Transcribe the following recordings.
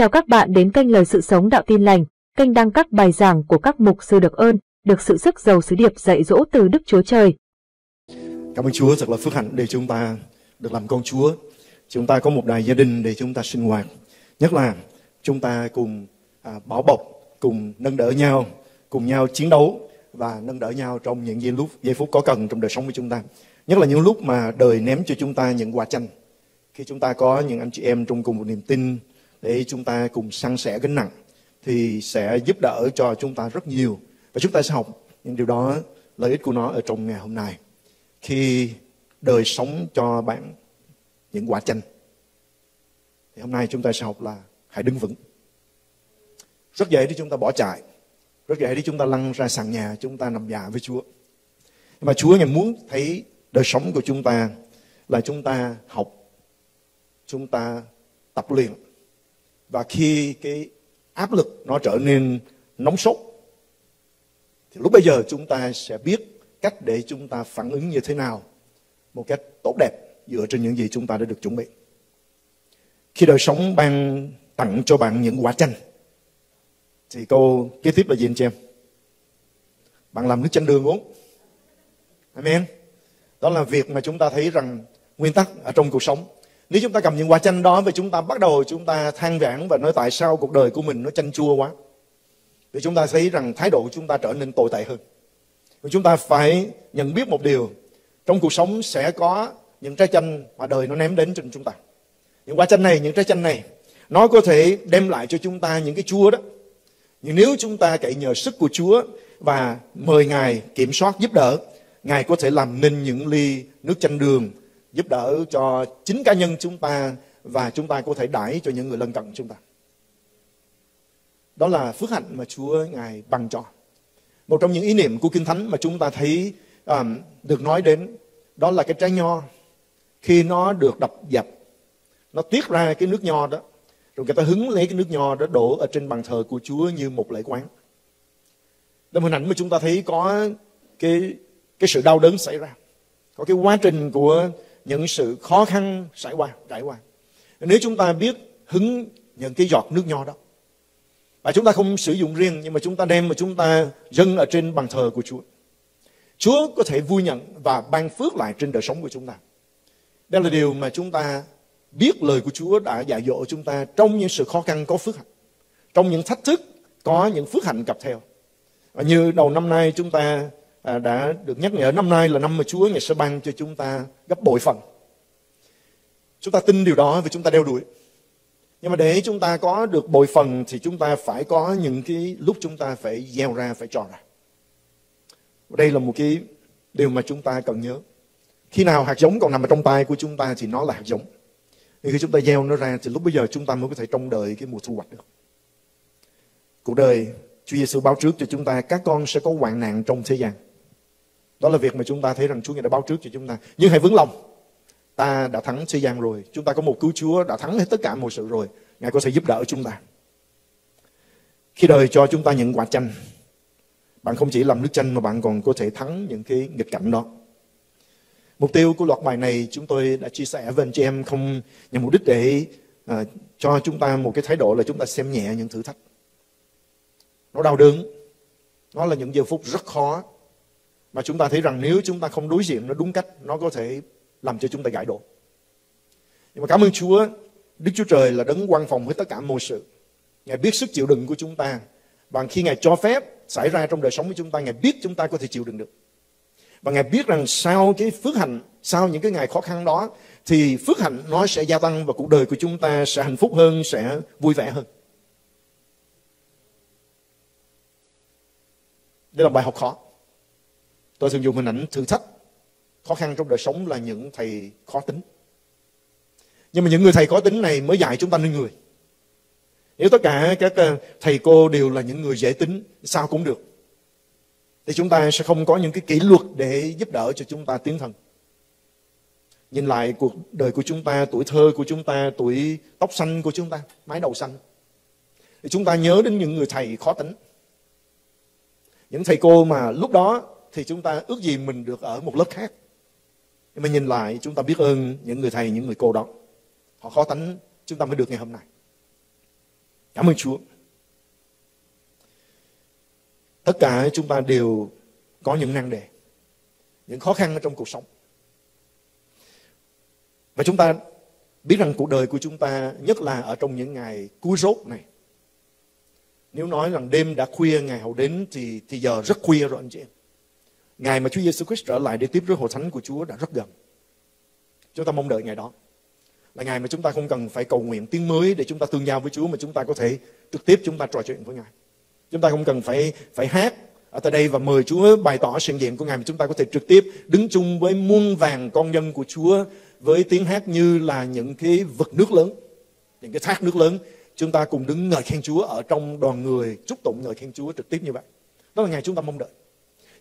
Chào các bạn đến kênh Lời Sự Sống Đạo Tin Lành, kênh đăng các bài giảng của các mục sư được ơn, được sự sức giàu sứ điệp dạy dỗ từ Đức Chúa Trời. Cảm ơn Chúa thật là phước hạnh để chúng ta được làm con Chúa. Chúng ta có một đại gia đình để chúng ta sinh hoạt. Nhất là chúng ta cùng à, bảo bọc, cùng nâng đỡ nhau, cùng nhau chiến đấu và nâng đỡ nhau trong những giây lúc giây phút có cần trong đời sống của chúng ta. Nhất là những lúc mà đời ném cho chúng ta những quà chanh. Khi chúng ta có những anh chị em trong cùng một niềm tin để chúng ta cùng san sẻ gánh nặng thì sẽ giúp đỡ cho chúng ta rất nhiều và chúng ta sẽ học những điều đó lợi ích của nó ở trong ngày hôm nay khi đời sống cho bạn những quả chanh thì hôm nay chúng ta sẽ học là hãy đứng vững rất dễ để chúng ta bỏ chạy rất dễ để chúng ta lăn ra sàn nhà chúng ta nằm dạ với Chúa nhưng mà Chúa ngài muốn thấy đời sống của chúng ta là chúng ta học chúng ta tập luyện và khi cái áp lực nó trở nên nóng sốt, thì lúc bây giờ chúng ta sẽ biết cách để chúng ta phản ứng như thế nào một cách tốt đẹp dựa trên những gì chúng ta đã được chuẩn bị. Khi đời sống ban tặng cho bạn những quả chanh, thì câu kế tiếp là gì anh chị em? Bạn làm nước chanh đường uống. Amen. Đó là việc mà chúng ta thấy rằng nguyên tắc ở trong cuộc sống nếu chúng ta cầm những quả chanh đó và chúng ta bắt đầu chúng ta than vãn và nói tại sao cuộc đời của mình nó chanh chua quá thì chúng ta thấy rằng thái độ của chúng ta trở nên tồi tệ hơn. Và chúng ta phải nhận biết một điều trong cuộc sống sẽ có những trái chanh mà đời nó ném đến trên chúng ta. Những quả chanh này những trái chanh này nó có thể đem lại cho chúng ta những cái chua đó. Nhưng nếu chúng ta cậy nhờ sức của Chúa và mời Ngài kiểm soát giúp đỡ, Ngài có thể làm nên những ly nước chanh đường giúp đỡ cho chính cá nhân chúng ta và chúng ta có thể đãi cho những người lân cận chúng ta. Đó là phước hạnh mà Chúa Ngài ban cho. Một trong những ý niệm của Kinh Thánh mà chúng ta thấy um, được nói đến đó là cái trái nho khi nó được đập dập nó tiết ra cái nước nho đó rồi người ta hứng lấy cái nước nho đó đổ ở trên bàn thờ của Chúa như một lễ quán. Đó hình ảnh mà chúng ta thấy có cái cái sự đau đớn xảy ra. Có cái quá trình của những sự khó khăn xảy qua, trải qua. Nếu chúng ta biết hứng những cái giọt nước nho đó và chúng ta không sử dụng riêng nhưng mà chúng ta đem mà chúng ta dâng ở trên bàn thờ của Chúa. Chúa có thể vui nhận và ban phước lại trên đời sống của chúng ta. Đây là điều mà chúng ta biết lời của Chúa đã dạy dỗ chúng ta trong những sự khó khăn có phước hạnh. Trong những thách thức có những phước hạnh cặp theo. Và như đầu năm nay chúng ta à, đã được nhắc nhở năm nay là năm mà Chúa Ngài sẽ ban cho chúng ta gấp bội phần. Chúng ta tin điều đó và chúng ta đeo đuổi. Nhưng mà để chúng ta có được bội phần thì chúng ta phải có những cái lúc chúng ta phải gieo ra, phải cho ra. Đây là một cái điều mà chúng ta cần nhớ. Khi nào hạt giống còn nằm ở trong tay của chúng ta thì nó là hạt giống. Thì khi chúng ta gieo nó ra thì lúc bây giờ chúng ta mới có thể trông đợi cái mùa thu hoạch được. Cuộc đời Chúa Giêsu báo trước cho chúng ta các con sẽ có hoạn nạn trong thế gian. Đó là việc mà chúng ta thấy rằng Chúa Ngài đã báo trước cho chúng ta. Nhưng hãy vững lòng. Ta đã thắng thế gian rồi. Chúng ta có một cứu Chúa đã thắng hết tất cả mọi sự rồi. Ngài có thể giúp đỡ chúng ta. Khi đời cho chúng ta những quả chanh, bạn không chỉ làm nước chanh mà bạn còn có thể thắng những cái nghịch cảnh đó. Mục tiêu của loạt bài này chúng tôi đã chia sẻ với anh chị em không nhằm mục đích để à, cho chúng ta một cái thái độ là chúng ta xem nhẹ những thử thách. Nó đau đớn, nó là những giờ phút rất khó mà chúng ta thấy rằng nếu chúng ta không đối diện nó đúng cách nó có thể làm cho chúng ta gãy đổ. Nhưng mà cảm ơn Chúa, Đức Chúa Trời là đấng quan phòng với tất cả mọi sự. Ngài biết sức chịu đựng của chúng ta. Và khi Ngài cho phép xảy ra trong đời sống của chúng ta, Ngài biết chúng ta có thể chịu đựng được. Và Ngài biết rằng sau cái phước hạnh, sau những cái ngày khó khăn đó, thì phước hạnh nó sẽ gia tăng và cuộc đời của chúng ta sẽ hạnh phúc hơn, sẽ vui vẻ hơn. Đây là bài học khó. Tôi thường dùng hình ảnh thử thách, khó khăn trong đời sống là những thầy khó tính. Nhưng mà những người thầy khó tính này mới dạy chúng ta nên người. Nếu tất cả các ờ, thầy cô đều là những người dễ tính, sao cũng được thì chúng ta sẽ không có những cái kỷ luật để giúp đỡ cho chúng ta tiến thần Nhìn lại cuộc đời của chúng ta, tuổi thơ của chúng ta, tuổi tóc xanh của chúng ta, mái đầu xanh. Thì chúng ta nhớ đến những người thầy khó tính. Những thầy cô mà lúc đó thì chúng ta ước gì mình được ở một lớp khác. Nhưng mà nhìn lại chúng ta biết ơn những người thầy, những người cô đó. Họ khó tánh chúng ta mới được ngày hôm nay. Cảm ơn Chúa. Tất cả chúng ta đều có những năng đề, những khó khăn ở trong cuộc sống. Và chúng ta biết rằng cuộc đời của chúng ta, nhất là ở trong những ngày cuối rốt này, nếu nói rằng đêm đã khuya, ngày hậu đến thì, thì giờ rất khuya rồi anh chị em. Ngày mà Chúa Giêsu Christ trở lại để tiếp rước hội thánh của Chúa đã rất gần. Chúng ta mong đợi ngày đó. Là ngày mà chúng ta không cần phải cầu nguyện tiếng mới để chúng ta tương giao với Chúa mà chúng ta có thể trực tiếp chúng ta trò chuyện với Ngài. Chúng ta không cần phải phải hát ở tại đây và mời Chúa bày tỏ sự diện của Ngài mà chúng ta có thể trực tiếp đứng chung với muôn vàng con nhân của Chúa với tiếng hát như là những cái vực nước lớn, những cái thác nước lớn. Chúng ta cùng đứng ngợi khen Chúa ở trong đoàn người chúc tụng ngợi khen Chúa trực tiếp như vậy. Đó là ngày chúng ta mong đợi.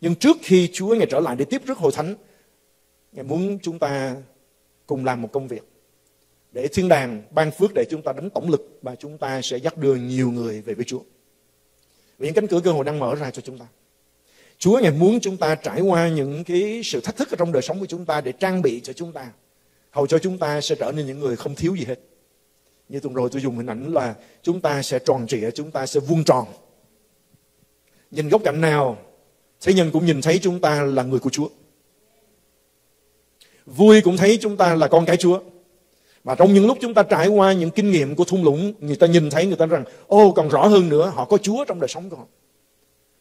Nhưng trước khi Chúa Ngài trở lại để tiếp rước hội thánh, Ngài muốn chúng ta cùng làm một công việc để thiên đàng ban phước để chúng ta đánh tổng lực và chúng ta sẽ dắt đưa nhiều người về với Chúa. Vì những cánh cửa cơ hội đang mở ra cho chúng ta. Chúa Ngài muốn chúng ta trải qua những cái sự thách thức ở trong đời sống của chúng ta để trang bị cho chúng ta. Hầu cho chúng ta sẽ trở nên những người không thiếu gì hết. Như tuần rồi tôi dùng hình ảnh là chúng ta sẽ tròn trịa, chúng ta sẽ vuông tròn. Nhìn góc cạnh nào, thế nhân cũng nhìn thấy chúng ta là người của Chúa. Vui cũng thấy chúng ta là con cái Chúa. Và trong những lúc chúng ta trải qua những kinh nghiệm của thung lũng, người ta nhìn thấy người ta rằng, ô còn rõ hơn nữa, họ có Chúa trong đời sống của họ.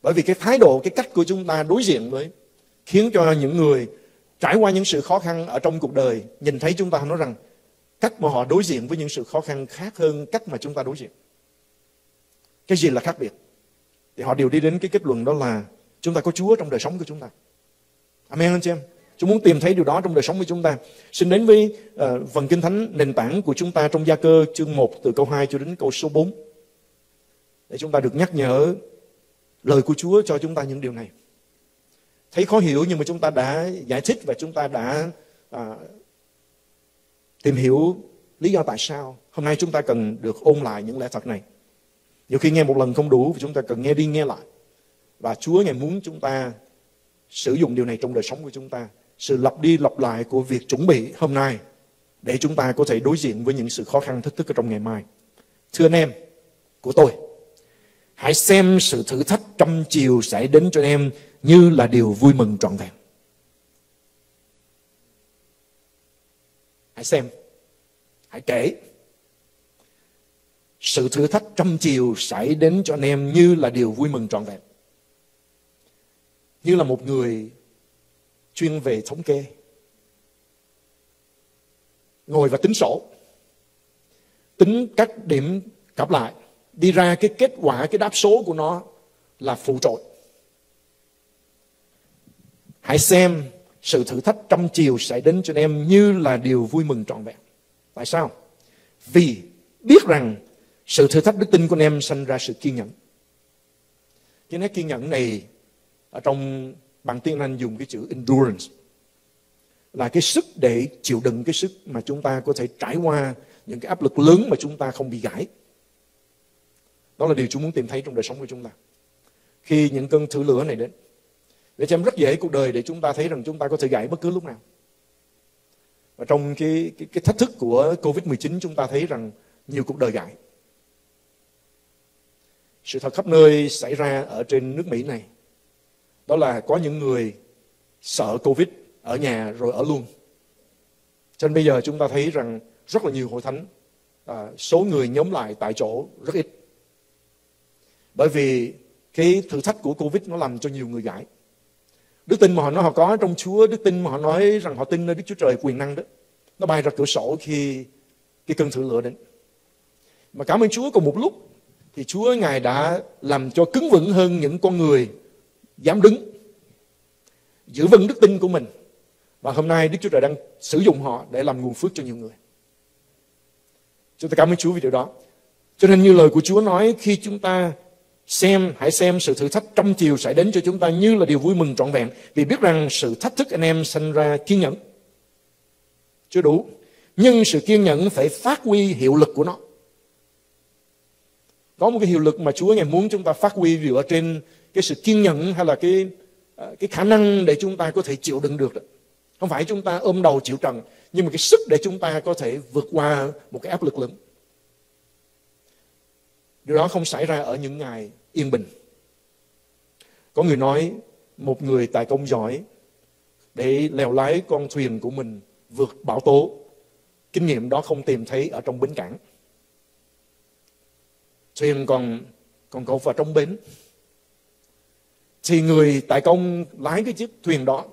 Bởi vì cái thái độ, cái cách của chúng ta đối diện với khiến cho những người trải qua những sự khó khăn ở trong cuộc đời nhìn thấy chúng ta nói rằng cách mà họ đối diện với những sự khó khăn khác hơn cách mà chúng ta đối diện. Cái gì là khác biệt? Thì họ đều đi đến cái kết luận đó là chúng ta có Chúa trong đời sống của chúng ta. Amen anh chị em? Chúng muốn tìm thấy điều đó trong đời sống của chúng ta. Xin đến với uh, phần kinh thánh nền tảng của chúng ta trong gia cơ chương 1 từ câu 2 cho đến câu số 4. Để chúng ta được nhắc nhở lời của Chúa cho chúng ta những điều này. Thấy khó hiểu nhưng mà chúng ta đã giải thích và chúng ta đã à, tìm hiểu lý do tại sao. Hôm nay chúng ta cần được ôn lại những lẽ thật này. Nhiều khi nghe một lần không đủ, chúng ta cần nghe đi nghe lại. Và Chúa Ngài muốn chúng ta sử dụng điều này trong đời sống của chúng ta. Sự lặp đi lặp lại của việc chuẩn bị hôm nay để chúng ta có thể đối diện với những sự khó khăn thách thức ở trong ngày mai. Thưa anh em của tôi, hãy xem sự thử thách trăm chiều xảy đến cho anh em như là điều vui mừng trọn vẹn. Hãy xem, hãy kể. Sự thử thách trăm chiều xảy đến cho anh em như là điều vui mừng trọn vẹn. Như là một người chuyên về thống kê. Ngồi và tính sổ. Tính các điểm cặp lại. Đi ra cái kết quả, cái đáp số của nó là phụ trội. Hãy xem sự thử thách trăm chiều sẽ đến cho em như là điều vui mừng trọn vẹn. Tại sao? Vì biết rằng sự thử thách đức tin của em sanh ra sự kiên nhẫn. Cái nét kiên nhẫn này ở trong bằng tiếng Anh dùng cái chữ endurance là cái sức để chịu đựng cái sức mà chúng ta có thể trải qua những cái áp lực lớn mà chúng ta không bị gãy. Đó là điều chúng muốn tìm thấy trong đời sống của chúng ta. Khi những cơn thử lửa này đến, để xem rất dễ cuộc đời để chúng ta thấy rằng chúng ta có thể gãy bất cứ lúc nào. Và trong cái, cái, cái thách thức của Covid-19 chúng ta thấy rằng nhiều cuộc đời gãy. Sự thật khắp nơi xảy ra ở trên nước Mỹ này. Đó là có những người sợ Covid ở nhà rồi ở luôn. Cho nên bây giờ chúng ta thấy rằng rất là nhiều hội thánh, à, số người nhóm lại tại chỗ rất ít. Bởi vì cái thử thách của Covid nó làm cho nhiều người gãi. Đức tin mà họ nói họ có trong Chúa, đức tin mà họ nói rằng họ tin nơi Đức Chúa Trời quyền năng đó. Nó bay ra cửa sổ khi cái cơn thử lửa đến. Mà cảm ơn Chúa còn một lúc thì Chúa Ngài đã làm cho cứng vững hơn những con người dám đứng. Giữ vững đức tin của mình. Và hôm nay Đức Chúa Trời đang sử dụng họ để làm nguồn phước cho nhiều người. Chúng ta cảm ơn Chúa vì điều đó. Cho nên như lời của Chúa nói khi chúng ta Xem, hãy xem sự thử thách trăm chiều sẽ đến cho chúng ta như là điều vui mừng trọn vẹn. Vì biết rằng sự thách thức anh em sinh ra kiên nhẫn. Chưa đủ. Nhưng sự kiên nhẫn phải phát huy hiệu lực của nó. Có một cái hiệu lực mà Chúa Ngài muốn chúng ta phát huy dựa trên cái sự kiên nhẫn hay là cái à, cái khả năng để chúng ta có thể chịu đựng được. Đó. Không phải chúng ta ôm đầu chịu trần, nhưng mà cái sức để chúng ta có thể vượt qua một cái áp lực lớn. Điều đó không xảy ra ở những ngày yên bình. Có người nói một người tài công giỏi để lèo lái con thuyền của mình vượt bão tố. Kinh nghiệm đó không tìm thấy ở trong bến cảng. Thuyền còn còn cột vào trong bến. Thì người tài công lái cái chiếc thuyền đó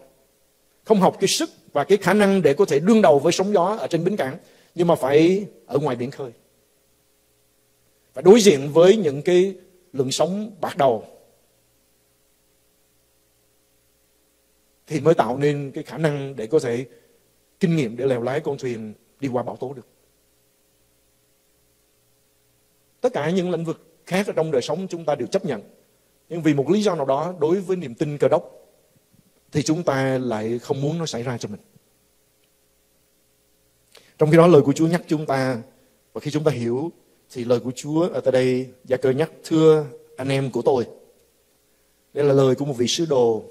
không học cái sức và cái khả năng để có thể đương đầu với sóng gió ở trên bến cảng, nhưng mà phải ở ngoài biển khơi và đối diện với những cái lượng sóng bạc đầu thì mới tạo nên cái khả năng để có thể kinh nghiệm để lèo lái con thuyền đi qua bão tố được. Tất cả những lĩnh vực khác ở trong đời sống chúng ta đều chấp nhận. Nhưng vì một lý do nào đó đối với niềm tin cơ đốc, thì chúng ta lại không muốn nó xảy ra cho mình. Trong khi đó, lời của Chúa nhắc chúng ta, và khi chúng ta hiểu, thì lời của Chúa ở tại đây, Gia cơ nhắc, thưa anh em của tôi. Đây là lời của một vị sứ đồ,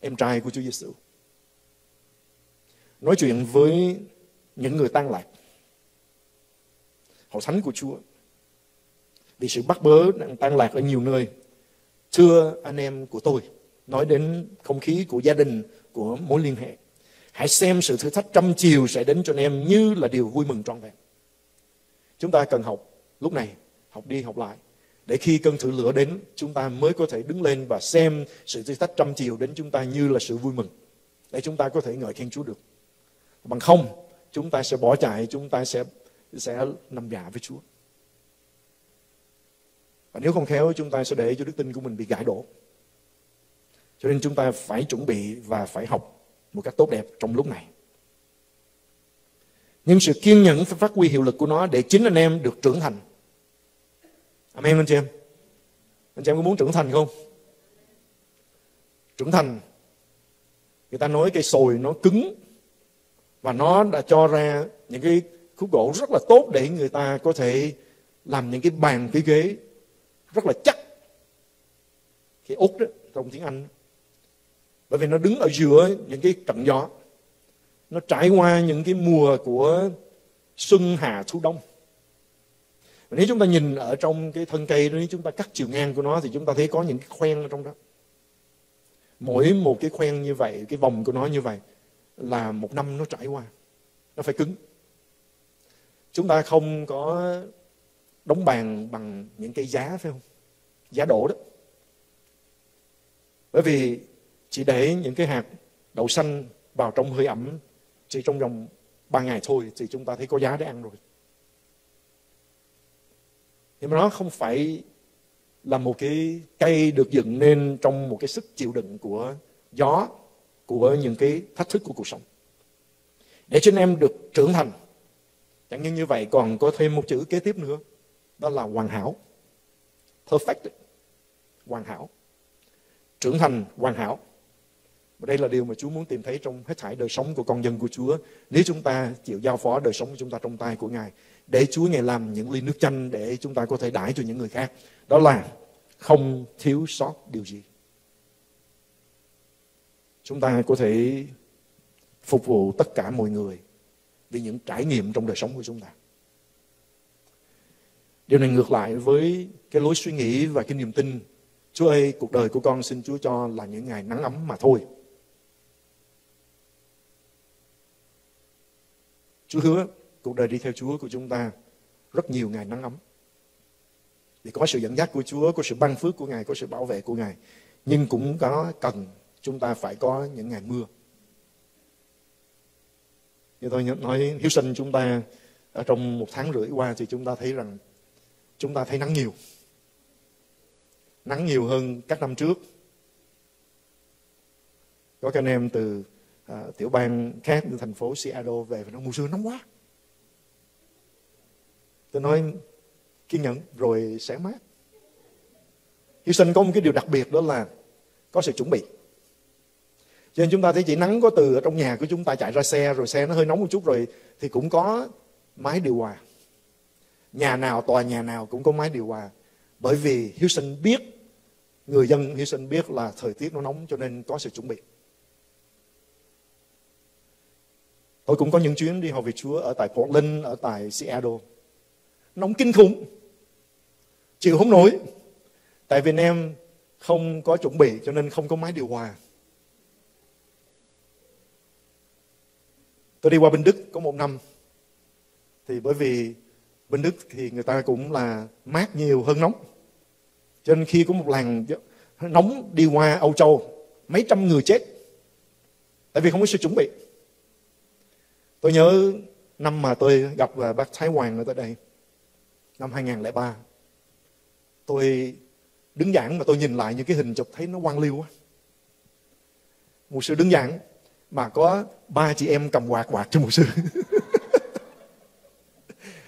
em trai của Chúa Giêsu. Nói chuyện với những người tan lạc. Hậu thánh của Chúa. Vì sự bắt bớ đang tan lạc ở nhiều nơi. Thưa anh em của tôi, nói đến không khí của gia đình, của mối liên hệ. Hãy xem sự thử thách trăm chiều sẽ đến cho anh em như là điều vui mừng trọn vẹn. Chúng ta cần học lúc này, học đi học lại. Để khi cơn thử lửa đến, chúng ta mới có thể đứng lên và xem sự thử thách trăm chiều đến chúng ta như là sự vui mừng. Để chúng ta có thể ngợi khen Chúa được. Bằng không, chúng ta sẽ bỏ chạy, chúng ta sẽ sẽ nằm dạ với Chúa. Và nếu không khéo, chúng ta sẽ để cho đức tin của mình bị gãy đổ. Cho nên chúng ta phải chuẩn bị và phải học một cách tốt đẹp trong lúc này. Nhưng sự kiên nhẫn phải phát huy hiệu lực của nó để chính anh em được trưởng thành. Amen anh chị em. Anh chị em có muốn trưởng thành không? Trưởng thành. Người ta nói cây sồi nó cứng và nó đã cho ra những cái khúc gỗ rất là tốt để người ta có thể làm những cái bàn cái ghế rất là chắc. Cái út đó, trong tiếng Anh bởi vì nó đứng ở giữa những cái trận gió. Nó trải qua những cái mùa của xuân, hạ, thu, đông. Và nếu chúng ta nhìn ở trong cái thân cây đó, nếu chúng ta cắt chiều ngang của nó thì chúng ta thấy có những cái khoen ở trong đó. Mỗi một cái khoen như vậy, cái vòng của nó như vậy là một năm nó trải qua. Nó phải cứng. Chúng ta không có đóng bàn bằng những cây giá, phải không? Giá đổ đó. Bởi vì chỉ để những cái hạt đậu xanh vào trong hơi ẩm chỉ trong vòng ba ngày thôi thì chúng ta thấy có giá để ăn rồi. Nhưng mà nó không phải là một cái cây được dựng nên trong một cái sức chịu đựng của gió, của những cái thách thức của cuộc sống. Để cho anh em được trưởng thành, chẳng những như vậy, còn có thêm một chữ kế tiếp nữa đó là hoàn hảo perfect hoàn hảo trưởng thành hoàn hảo và đây là điều mà Chúa muốn tìm thấy trong hết thảy đời sống của con dân của Chúa. Nếu chúng ta chịu giao phó đời sống của chúng ta trong tay của Ngài, để Chúa Ngài làm những ly nước chanh để chúng ta có thể đãi cho những người khác. Đó là không thiếu sót điều gì. Chúng ta có thể phục vụ tất cả mọi người vì những trải nghiệm trong đời sống của chúng ta. Điều này ngược lại với cái lối suy nghĩ và cái niềm tin. Chúa ơi, cuộc đời của con xin Chúa cho là những ngày nắng ấm mà thôi. Chúa hứa cuộc đời đi theo Chúa của chúng ta rất nhiều ngày nắng ấm. Vì có sự dẫn dắt của Chúa, có sự ban phước của Ngài, có sự bảo vệ của Ngài. Nhưng cũng có cần chúng ta phải có những ngày mưa. Như tôi nói hiếu sinh chúng ta ở trong một tháng rưỡi qua thì chúng ta thấy rằng chúng ta thấy nắng nhiều. Nắng nhiều hơn các năm trước. Có các anh em từ à, tiểu bang khác như thành phố Seattle về và nó mùa xưa nóng quá tôi nói kiên nhẫn rồi sẽ mát Houston có một cái điều đặc biệt đó là có sự chuẩn bị cho nên chúng ta thấy chỉ nắng có từ ở trong nhà của chúng ta chạy ra xe rồi xe nó hơi nóng một chút rồi thì cũng có máy điều hòa nhà nào tòa nhà nào cũng có máy điều hòa. Bởi vì hiếu sinh biết người dân hiếu sinh biết là thời tiết nó nóng cho nên có sự chuẩn bị. Tôi cũng có những chuyến đi học về Chúa ở tại Portland, ở tại Seattle. nóng kinh khủng. Chịu không nổi. Tại vì em không có chuẩn bị cho nên không có máy điều hòa. Tôi đi qua bên đức có một năm. Thì bởi vì bên đức thì người ta cũng là mát nhiều hơn nóng. Cho nên khi có một làn nóng đi qua âu châu, mấy trăm người chết. Tại vì không có sự chuẩn bị. Tôi nhớ năm mà tôi gặp à, bác Thái Hoàng ở tại đây, năm 2003 tôi đứng giảng mà tôi nhìn lại những cái hình chụp thấy nó quan liêu quá. Một sư đứng giảng mà có ba chị em cầm quạt quạt cho một sư.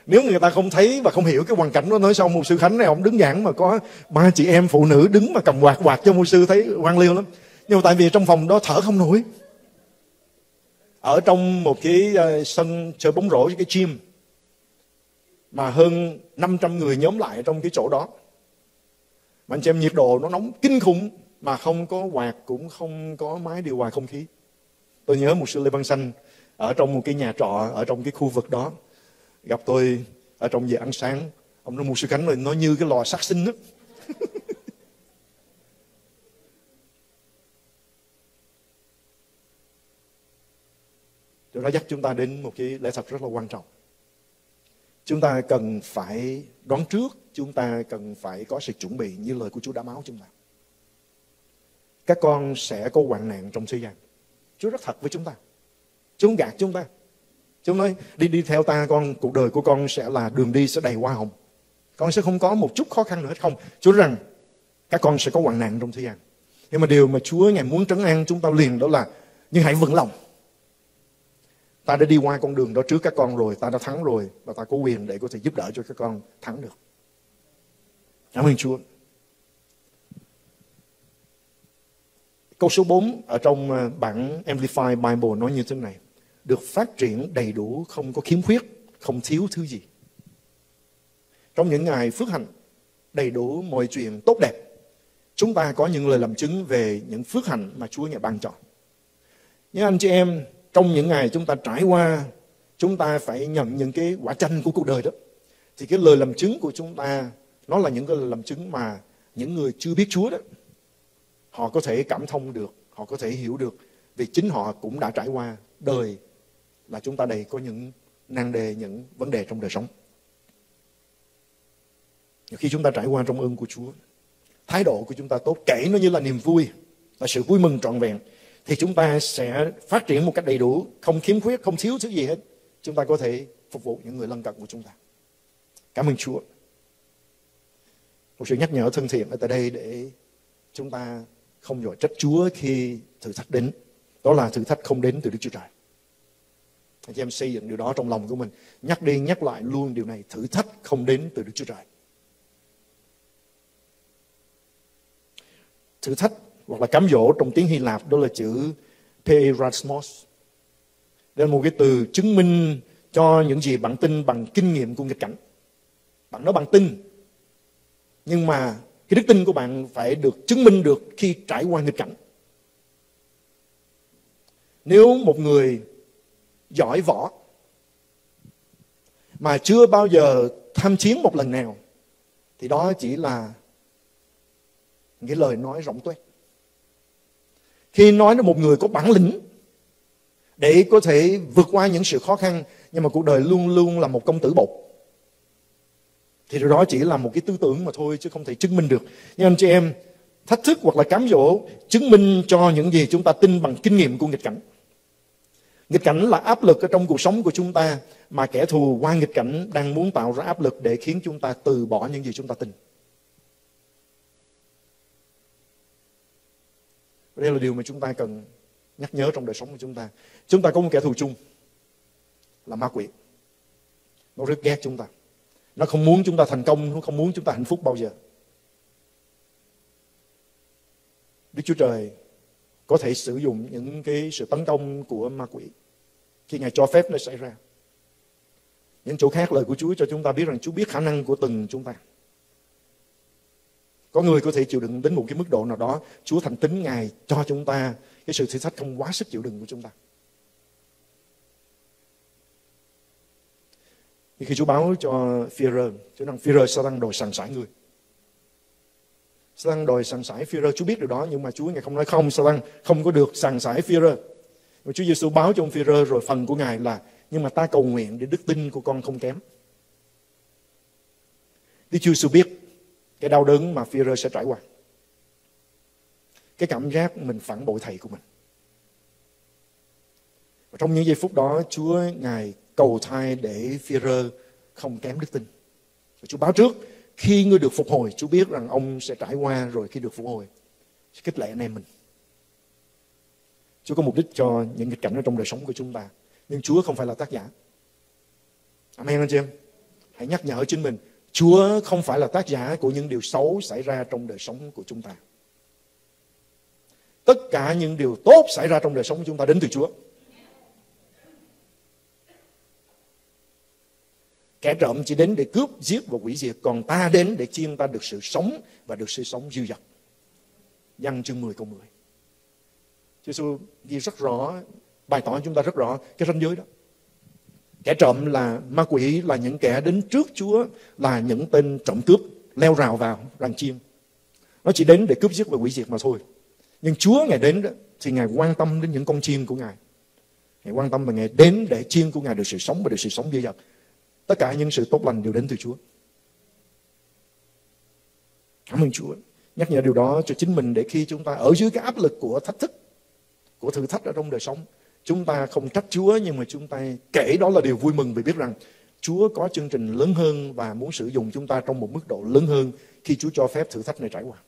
nếu người ta không thấy và không hiểu cái hoàn cảnh đó, nói xong một sư khánh này, ông đứng giảng mà có ba chị em phụ nữ đứng mà cầm quạt quạt cho mục sư thấy quan liêu lắm. Nhưng mà tại vì trong phòng đó thở không nổi. Ở trong một cái ờ, sân chơi bóng rổ cái gym, mà hơn 500 người nhóm lại trong cái chỗ đó. Mà anh chị em nhiệt độ nó nóng kinh khủng, mà không có quạt cũng không có máy điều hòa không khí. Tôi nhớ một sư lê văn xanh ở trong một cái nhà trọ, ở trong cái khu vực đó gặp tôi ở trong giờ ăn sáng ông nói mua sư khánh rồi nó như cái lò sát sinh đó Điều đó dắt chúng ta đến một cái lẽ thật rất là quan trọng. Chúng ta cần phải đoán trước, chúng ta cần phải có sự chuẩn bị như lời của Chúa đã báo chúng ta. Các con sẽ có hoạn nạn trong thế gian. Chúa rất thật với chúng ta. Chúa không gạt chúng ta. Chúng nói đi đi theo ta con, cuộc đời của con sẽ là đường đi sẽ đầy hoa hồng. Con sẽ không có một chút khó khăn nữa hết không. Chúa rằng các con sẽ có hoạn nạn trong thế gian. Nhưng mà điều mà Chúa Ngài muốn trấn an chúng ta liền đó là nhưng hãy vững lòng ta đã đi qua con đường đó trước các con rồi ta đã thắng rồi và ta có quyền để có thể giúp đỡ cho các con thắng được cảm ơn chúa câu số 4 ở trong ờ, bản Amplified Bible nói như thế này được phát triển đầy đủ, không có khiếm khuyết, không thiếu thứ gì. Trong những ngày phước hạnh, đầy đủ mọi chuyện tốt đẹp, chúng ta có những lời làm chứng về những phước hạnh mà Chúa ngài ban cho. Nhưng anh chị em, trong những ngày chúng ta trải qua, chúng ta phải nhận những cái quả chanh của cuộc đời đó. Thì cái lời làm chứng của chúng ta, nó là những cái lời làm chứng mà những người chưa biết Chúa đó, họ có thể cảm thông được, họ có thể hiểu được vì chính họ cũng đã trải qua đời là chúng ta đầy có những nan đề những vấn đề trong đời sống khi chúng ta trải qua trong ơn của Chúa thái độ của chúng ta tốt kể nó như là niềm vui là sự vui mừng trọn vẹn thì chúng ta sẽ phát triển một cách đầy đủ, không khiếm khuyết, không thiếu thứ gì hết. Chúng ta có thể phục vụ những người lân cận của chúng ta. Cảm ơn Chúa. Một sự nhắc nhở thân thiện ở tại đây để chúng ta không dội trách Chúa khi thử thách đến. Đó là thử thách không đến từ Đức Chúa Trời. Anh chị em xây dựng điều đó trong lòng của mình. Nhắc đi nhắc lại luôn điều này. Thử thách không đến từ Đức Chúa Trời. Thử thách hoặc là cám dỗ trong tiếng Hy Lạp đó là chữ perasmos. Đây là một cái từ chứng minh cho những gì bạn tin bằng kinh nghiệm của nghịch cảnh. Bạn nói bằng tin. Nhưng mà cái đức tin của bạn phải được chứng minh được khi trải qua nghịch cảnh. Nếu một người giỏi võ. Mà chưa bao giờ tham chiến một lần nào, thì đó chỉ là cái lời nói rỗng tuếch. Khi nói đến một người có bản lĩnh để có thể vượt qua những sự khó khăn, nhưng mà cuộc đời luôn luôn là một công tử bột, thì điều đó chỉ là một cái tư tưởng mà thôi, chứ không thể chứng minh được. Nhưng anh chị em, thách thức hoặc là cám dỗ chứng minh cho những gì chúng ta tin bằng kinh nghiệm của nghịch cảnh nghịch cảnh là áp lực ở trong cuộc sống của chúng ta, mà kẻ thù qua nghịch cảnh đang muốn tạo ra áp lực để khiến chúng ta từ bỏ những gì chúng ta tin. Đây là điều mà chúng ta cần nhắc nhớ trong đời sống của chúng ta. Chúng ta có một kẻ thù chung, là ma quỷ. Nó rất ghét chúng ta. Nó không muốn chúng ta thành công, nó không muốn chúng ta hạnh phúc bao giờ. Đức Chúa Trời có thể sử dụng những cái sự tấn công của ma quỷ khi Ngài cho phép nó xảy ra. Những chỗ khác lời của Chúa cho chúng ta biết rằng Chúa biết khả năng của từng chúng ta. Có người có thể chịu đựng đến một cái mức độ nào đó. Chúa thành tính Ngài cho chúng ta cái sự thử thách không quá sức chịu đựng của chúng ta. Nhưng khi Chúa báo cho Führer, Chúa rằng Führer sao đang đòi sẵn sải người. Sao đang đòi sẵn sải Führer, Chúa biết điều đó nhưng mà Chúa ngài không nói không, sao đang không có được sẵn sải Führer. Và Chúa Giêsu báo cho ông Führer rồi phần của ngài là, nhưng mà ta cầu nguyện để đức tin của con không kém. Đức Chúa Giêsu biết cái đau đớn mà Führer sẽ trải qua. Cái cảm giác mình phản bội thầy của mình. Và trong những giây phút đó, Chúa, Ngài cầu thai để Führer không kém đức tin. Và Chúa báo trước, khi ngươi được phục hồi, Chúa biết rằng ông sẽ trải qua rồi khi được phục hồi, sẽ kích lệ anh em mình. Chúa có mục đích cho những nghịch cảnh ở trong đời sống của chúng ta. Nhưng Chúa không phải là tác giả. Amen anh chị em? Hãy nhắc nhở chính mình. Chúa không phải là tác giả của những điều xấu xảy ra trong đời sống của chúng ta. Tất cả những điều tốt xảy ra trong đời sống của chúng ta đến từ Chúa. Kẻ trộm chỉ đến để cướp, giết và quỷ diệt. Còn ta đến để chiên ta được sự sống và được sự sống dư dật. Văn chương 10 câu 10. Chúa Giêsu ghi rất rõ, bày tỏ chúng ta rất rõ cái ranh giới đó. Kẻ trộm là ma quỷ là những kẻ đến trước Chúa là những tên trộm cướp leo rào vào răng chiên. Nó chỉ đến để cướp giết và quỷ diệt mà thôi. Nhưng Chúa Ngài đến đó, thì Ngài quan tâm đến những con chiên của Ngài. Ngài quan tâm và Ngài đến để chiên của Ngài được sự sống và được sự sống dư dật. Tất cả những sự tốt lành đều đến từ Chúa. Cảm ơn Chúa. Nhắc nhở điều đó cho chính mình để khi chúng ta ở dưới cái áp lực của thách thức, của thử thách ở trong đời sống, chúng ta không trách Chúa nhưng mà chúng ta kể đó là điều vui mừng vì biết rằng Chúa có chương trình lớn hơn và muốn sử dụng chúng ta trong một mức độ lớn hơn khi Chúa cho phép thử thách này trải qua.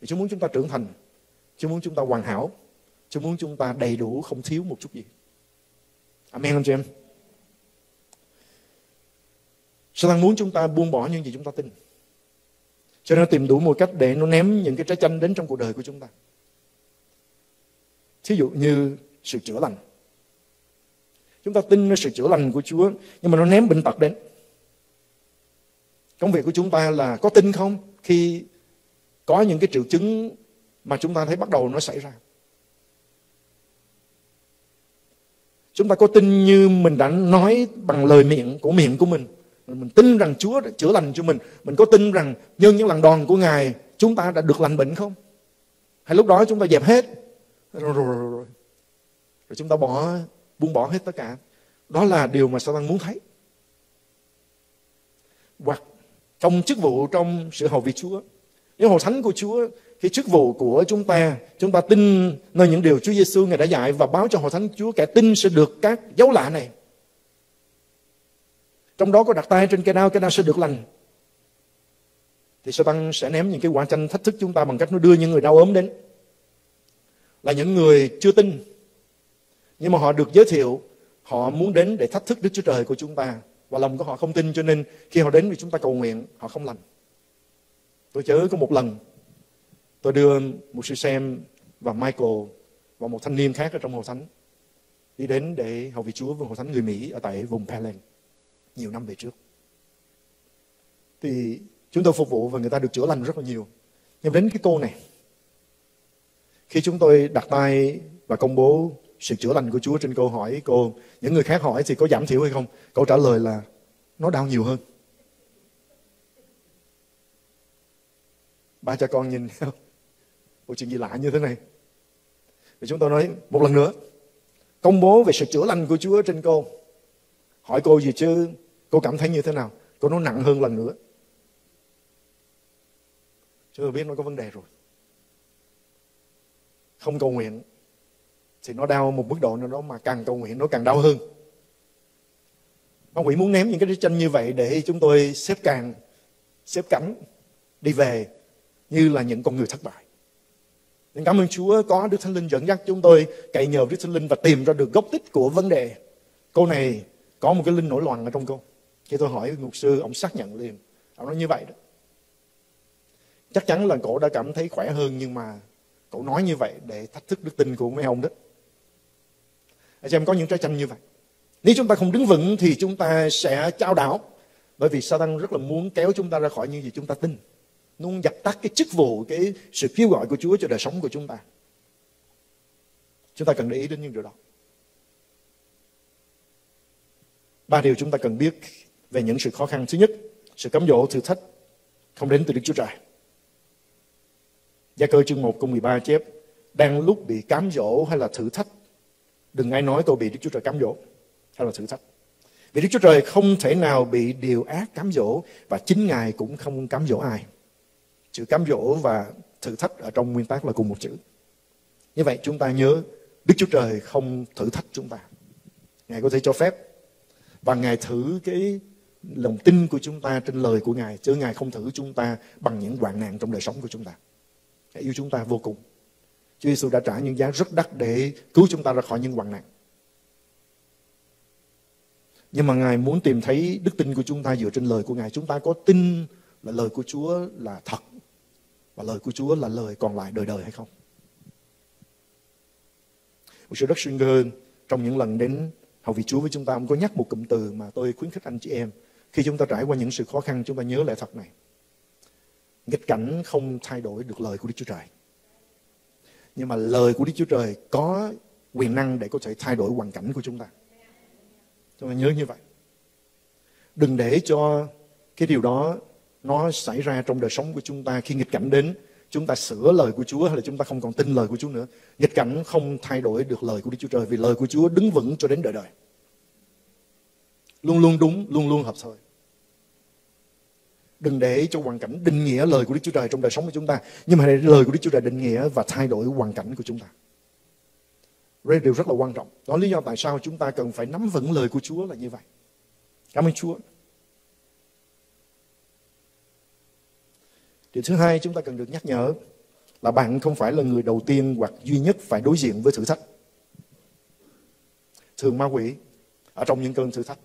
Vì Chúa muốn chúng ta trưởng thành, Chúa muốn chúng ta hoàn hảo, Chúa muốn chúng ta đầy đủ không thiếu một chút gì. Amen anh chị em. Satan muốn chúng ta buông bỏ những gì chúng ta tin. Cho nên tìm đủ một cách để nó ném những cái trái chanh đến trong cuộc đời của chúng ta. Thí dụ như sự chữa lành. Chúng ta tin nơi sự chữa lành của Chúa, nhưng mà nó ném bệnh tật đến. Công việc của chúng ta là có tin không khi có những cái triệu chứng mà chúng ta thấy bắt đầu nó xảy ra. Chúng ta có tin như mình đã nói bằng lời miệng của miệng của mình mình tin rằng Chúa đã chữa lành cho mình mình có tin rằng nhân những lần đòn của Ngài chúng ta đã được lành bệnh không hay lúc đó chúng ta dẹp hết rồi rồi rồi rồi, rồi chúng ta bỏ buông bỏ hết tất cả đó là điều mà Satan muốn thấy hoặc trong chức vụ trong sự hầu việc Chúa những hội thánh của Chúa khi chức vụ của chúng ta chúng ta tin nơi những điều Chúa Giêsu ngài đã dạy và báo cho hội thánh Chúa kẻ tin sẽ được các dấu lạ này trong đó có đặt tay trên cây đao, cây đao sẽ được lành. Thì Satan sẽ ném những cái quả tranh thách thức chúng ta bằng cách nó đưa những người đau ốm đến. Là những người chưa tin. Nhưng mà họ được giới thiệu, họ muốn đến để thách thức Đức Chúa Trời của chúng ta. Và lòng của họ không tin cho nên khi họ đến vì chúng ta cầu nguyện, họ không lành. Tôi nhớ có một lần, tôi đưa một sư xem và Michael và một thanh niên khác ở trong hội thánh đi đến để hầu vị Chúa với hội thánh người Mỹ ở tại vùng Pearland nhiều năm về trước. Thì chúng tôi phục vụ và người ta được chữa lành rất là nhiều. Nhưng đến cái cô này, khi chúng tôi đặt tay và công bố sự chữa lành của Chúa trên câu hỏi cô, những người khác hỏi thì có giảm thiểu hay không? Câu trả lời là nó đau nhiều hơn. Ba cha con nhìn theo một chuyện gì lạ như thế này. Thì chúng tôi nói một lần nữa, công bố về sự chữa lành của Chúa trên cô. Hỏi cô gì chứ Cô cảm thấy như thế nào? Cô nói nặng hơn lần nữa. Chúng tôi biết nó có vấn đề rồi. Không cầu nguyện thì nó đau một mức độ nào đó mà càng cầu nguyện nó càng đau hơn. Ma quỷ muốn ném những cái đứa tranh như vậy để chúng tôi xếp càng, xếp cánh, đi về như là những con người thất bại. Nên cảm ơn Chúa có Đức Thánh Linh dẫn dắt chúng tôi cậy nhờ Đức Thánh Linh và tìm ra được gốc tích của vấn đề. Cô này có một cái linh nổi loạn ở trong cô. Khi tôi hỏi mục sư, ông xác nhận liền. Ông nói như vậy đó. Chắc chắn là cổ đã cảm thấy khỏe hơn nhưng mà cậu nói như vậy để thách thức đức tin của mấy ông đó. Anh em có những trái tranh như vậy. Nếu chúng ta không đứng vững thì chúng ta sẽ trao đảo. Bởi vì Satan rất là muốn kéo chúng ta ra khỏi những gì chúng ta tin. Nó muốn dập tắt cái chức vụ, cái sự kêu gọi của Chúa cho đời sống của chúng ta. Chúng ta cần để ý đến những điều đó. ba điều chúng ta cần biết về những sự khó khăn thứ nhất sự cám dỗ thử thách không đến từ Đức Chúa Trời Gia cơ chương 1 câu 13 chép, đang lúc bị cám dỗ hay là thử thách đừng ai nói tôi bị Đức Chúa Trời cám dỗ hay là thử thách vì Đức Chúa Trời không thể nào bị điều ác cám dỗ và chính Ngài cũng không cám dỗ ai. Chữ cám dỗ và thử thách ở trong nguyên tắc là cùng một chữ. Như vậy chúng ta nhớ Đức Chúa Trời không thử thách chúng ta. Ngài có thể cho phép và Ngài thử cái lòng tin của chúng ta trên lời của Ngài chứ Ngài không thử chúng ta bằng những hoạn nạn trong đời sống của chúng ta. Ngài yêu chúng ta vô cùng. Chúa Giêsu đã trả những giá rất đắt để cứu chúng ta ra khỏi những hoạn nạn. Nhưng mà Ngài muốn tìm thấy đức tin của chúng ta dựa trên lời của Ngài. Chúng ta có tin là lời của Chúa là thật và lời của Chúa là lời còn lại đời đời hay không? Một sư Đất Singer trong những lần đến hầu vị Chúa với chúng ta, ông có nhắc một cụm từ mà tôi khuyến khích anh chị em. Khi chúng ta trải qua những sự khó khăn, chúng ta nhớ lại thật này. Nghịch cảnh không thay đổi được lời của Đức Chúa Trời. Nhưng mà lời của Đức Chúa Trời có quyền năng để có thể thay đổi hoàn cảnh của chúng ta. Chúng ta nhớ như vậy. Đừng để cho cái điều đó nó xảy ra trong đời sống của chúng ta khi nghịch cảnh đến chúng ta sửa lời của Chúa hay là chúng ta không còn tin lời của Chúa nữa. Nghịch cảnh không thay đổi được lời của Đức Chúa Trời vì lời của Chúa đứng vững cho đến đời đời. Luôn luôn đúng, luôn luôn hợp thời. Đừng để cho hoàn cảnh định nghĩa lời của Đức Chúa Trời trong đời sống của chúng ta. Nhưng mà lời của Đức Chúa Trời định nghĩa và thay đổi hoàn cảnh của chúng ta. Đây điều rất là quan trọng. Đó là lý do tại sao chúng ta cần phải nắm vững lời của Chúa là như vậy. Cảm ơn Chúa. Điều thứ hai chúng ta cần được nhắc nhở là bạn không phải là người đầu tiên hoặc duy nhất phải đối diện với thử thách. Thường ma quỷ ở trong những cơn thử thách,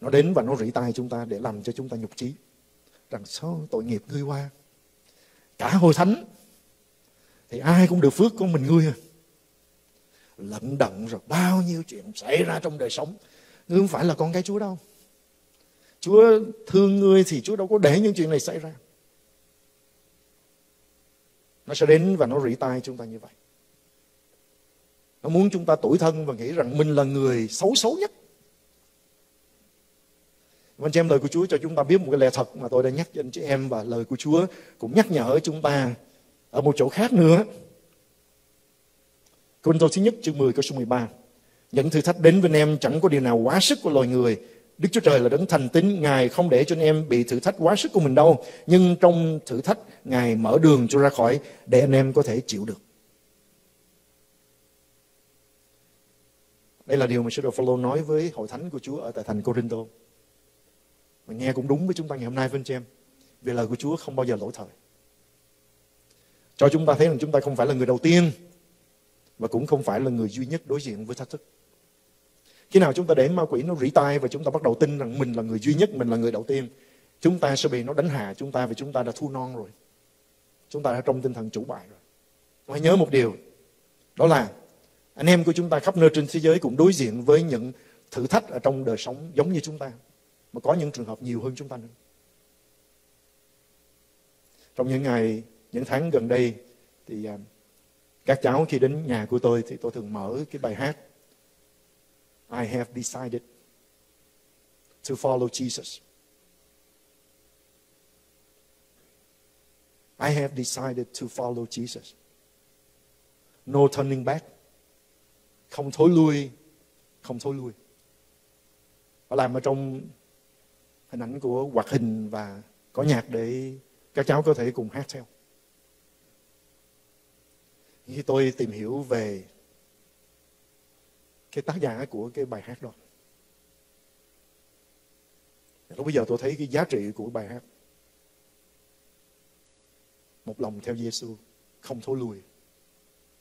nó đến và nó rỉ tai chúng ta để làm cho chúng ta nhục chí rằng sao tội nghiệp ngươi qua. Cả hồi thánh, thì ai cũng được phước con mình ngươi à. Lận đận rồi bao nhiêu chuyện xảy ra trong đời sống. Ngươi không phải là con cái chúa đâu. Chúa thương ngươi thì chúa đâu có để những chuyện này xảy ra. Nó sẽ đến và nó rỉ tai chúng ta như vậy. Nó muốn chúng ta tuổi thân và nghĩ rằng mình là người xấu xấu nhất anh chị em lời của Chúa cho chúng ta biết một cái lẽ thật mà tôi đã nhắc cho anh chị em và lời của Chúa cũng nhắc nhở chúng ta ở một chỗ khác nữa. Câu thứ nhất chương 10 câu số 13. Những thử thách đến với anh em chẳng có điều nào quá sức của loài người. Đức Chúa Trời là đấng thành tín, Ngài không để cho anh em bị thử thách quá sức của mình đâu. Nhưng trong thử thách, Ngài mở đường cho ra khỏi để anh em có thể chịu được. Đây là điều mà sư đồ Phaolô nói với hội thánh của Chúa ở tại thành Corinto. Mà nghe cũng đúng với chúng ta ngày hôm nay với anh chị em. Vì lời của Chúa không bao giờ lỗi thời. Cho chúng ta thấy rằng chúng ta không phải là người đầu tiên và cũng không phải là người duy nhất đối diện với thách thức. Khi nào chúng ta để ma quỷ nó rỉ tai và chúng ta bắt đầu tin rằng mình là người duy nhất, mình là người đầu tiên, chúng ta sẽ bị nó đánh hạ chúng ta vì chúng ta đã thua non rồi. Chúng ta đã trong tinh thần chủ bại rồi. Hãy nhớ một điều, đó là anh em của chúng ta khắp nơi trên thế giới cũng đối diện với những thử thách ở trong đời sống giống như chúng ta. Mà có những trường hợp nhiều hơn chúng ta nữa. Trong những ngày, những tháng gần đây thì à, các cháu khi đến nhà của tôi thì tôi thường mở cái bài hát I have decided to follow Jesus. I have decided to follow Jesus. No turning back. Không thối lui, không thối lui. Họ làm ở trong hình ảnh của hoạt hình và có nhạc để các cháu có thể cùng hát theo. Khi tôi tìm hiểu về cái tác giả của cái bài hát đó. Lúc bây giờ tôi thấy cái giá trị của bài hát. Một lòng theo Giêsu không thối lùi.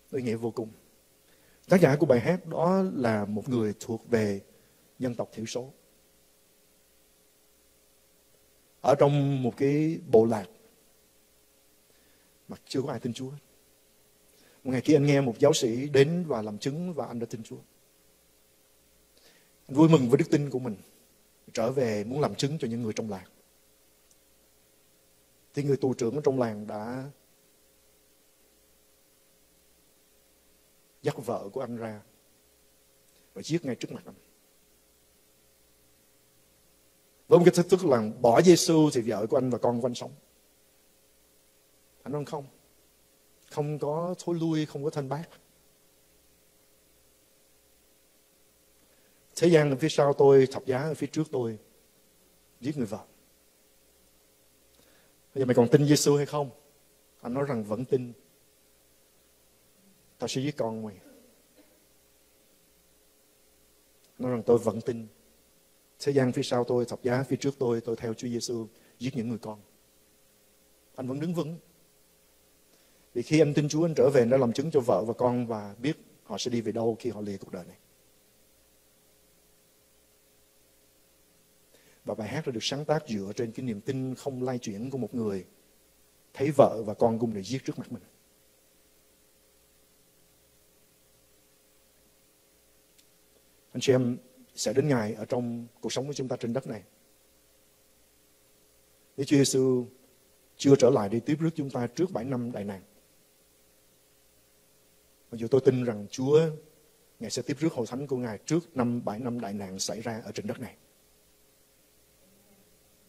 Tôi nghĩa vô cùng. Tác giả của bài hát đó là một người thuộc về dân tộc thiểu số. Ở trong một cái bộ lạc mà chưa có ai tin Chúa. Một ngày kia anh nghe một giáo sĩ đến và làm chứng và anh đã tin Chúa. Anh vui mừng với đức tin của mình. Trở về muốn làm chứng cho những người trong làng. Thì người tù trưởng ở trong làng đã dắt vợ của anh ra và giết ngay trước mặt anh với một cái thách thức là bỏ Giêsu thì vợ của anh và con của anh sống. Anh nói không. Không có thối lui, không có thanh bác. Thế gian ở phía sau tôi, thập giá ở phía trước tôi, giết người vợ. Bây giờ mày còn tin Giêsu hay không? Anh nói rằng vẫn tin. Tao sẽ giết con mày. Nói rằng tôi vẫn tin thế gian phía sau tôi, thập giá phía trước tôi tôi theo Chúa Giêsu giết những người con. Anh vẫn đứng vững. Vì khi anh tin Chúa, anh trở về, anh đã làm chứng cho vợ và con và biết họ sẽ đi về đâu khi họ lìa cuộc đời này. Và bài hát đã được sáng tác dựa trên cái niềm tin không lay chuyển của một người thấy vợ và con cùng để giết trước mặt mình. Anh chị em sẽ đến ngày ở trong cuộc sống của chúng ta trên đất này nếu Chúa Giêsu chưa trở lại đi tiếp rước chúng ta trước 7 năm đại nạn, Mặc dù tôi tin rằng Chúa, Ngài sẽ tiếp rước hội thánh của Ngài trước năm 7 năm đại nạn xảy ra ở trên đất này.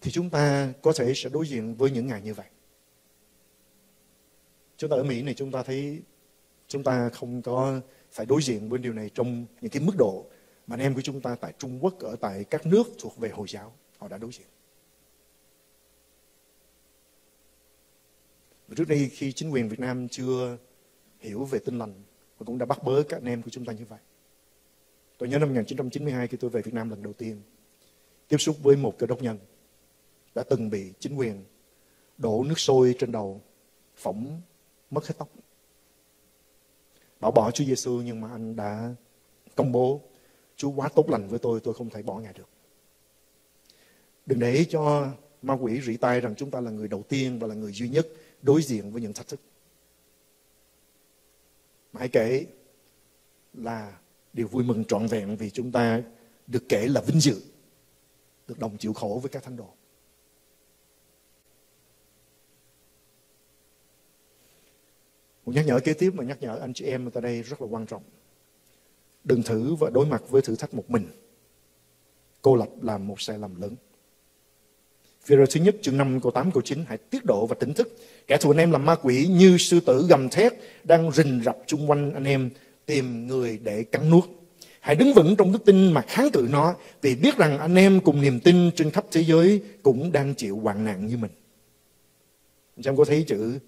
Thì chúng ta có thể sẽ đối diện với những ngày như vậy. Chúng ta ở Mỹ này, chúng ta thấy chúng ta không có phải đối diện với điều này trong những cái mức độ mà anh em của chúng ta tại Trung Quốc, ở tại các nước thuộc về Hồi giáo, họ đã đối diện. Và trước đây khi chính quyền Việt Nam chưa hiểu về tinh lành và cũng đã bắt bớ các anh em của chúng ta như vậy. Tôi nhớ năm 1992 khi tôi về Việt Nam lần đầu tiên, tiếp xúc với một cơ đốc nhân đã từng bị chính quyền đổ nước sôi trên đầu, phỏng mất hết tóc. Bảo bỏ Chúa Giêsu nhưng mà anh đã công bố Chúa quá tốt lành với tôi, tôi không thể bỏ Ngài được. Đừng để cho ma quỷ rỉ tai rằng chúng ta là người đầu tiên và là người duy nhất đối diện với những thách thức. Mà hãy kể là điều vui mừng trọn vẹn vì chúng ta được kể là vinh dự, được đồng chịu khổ với các thánh đồ. Một nhắc nhở kế tiếp mà nhắc nhở anh chị em ở đây rất là quan trọng. Đừng thử và đối mặt với thử thách một mình. Cô lập làm một sai lầm lớn. Vì thứ nhất, chương 5, câu 8, câu 9, hãy tiết độ và tỉnh thức. Kẻ thù anh em là ma quỷ như sư tử gầm thét, đang rình rập chung quanh anh em, tìm người để cắn nuốt. Hãy đứng vững trong đức tin mà kháng cự nó, vì biết rằng anh em cùng niềm tin trên khắp thế giới cũng đang chịu hoạn nạn như mình. Anh em có thấy chữ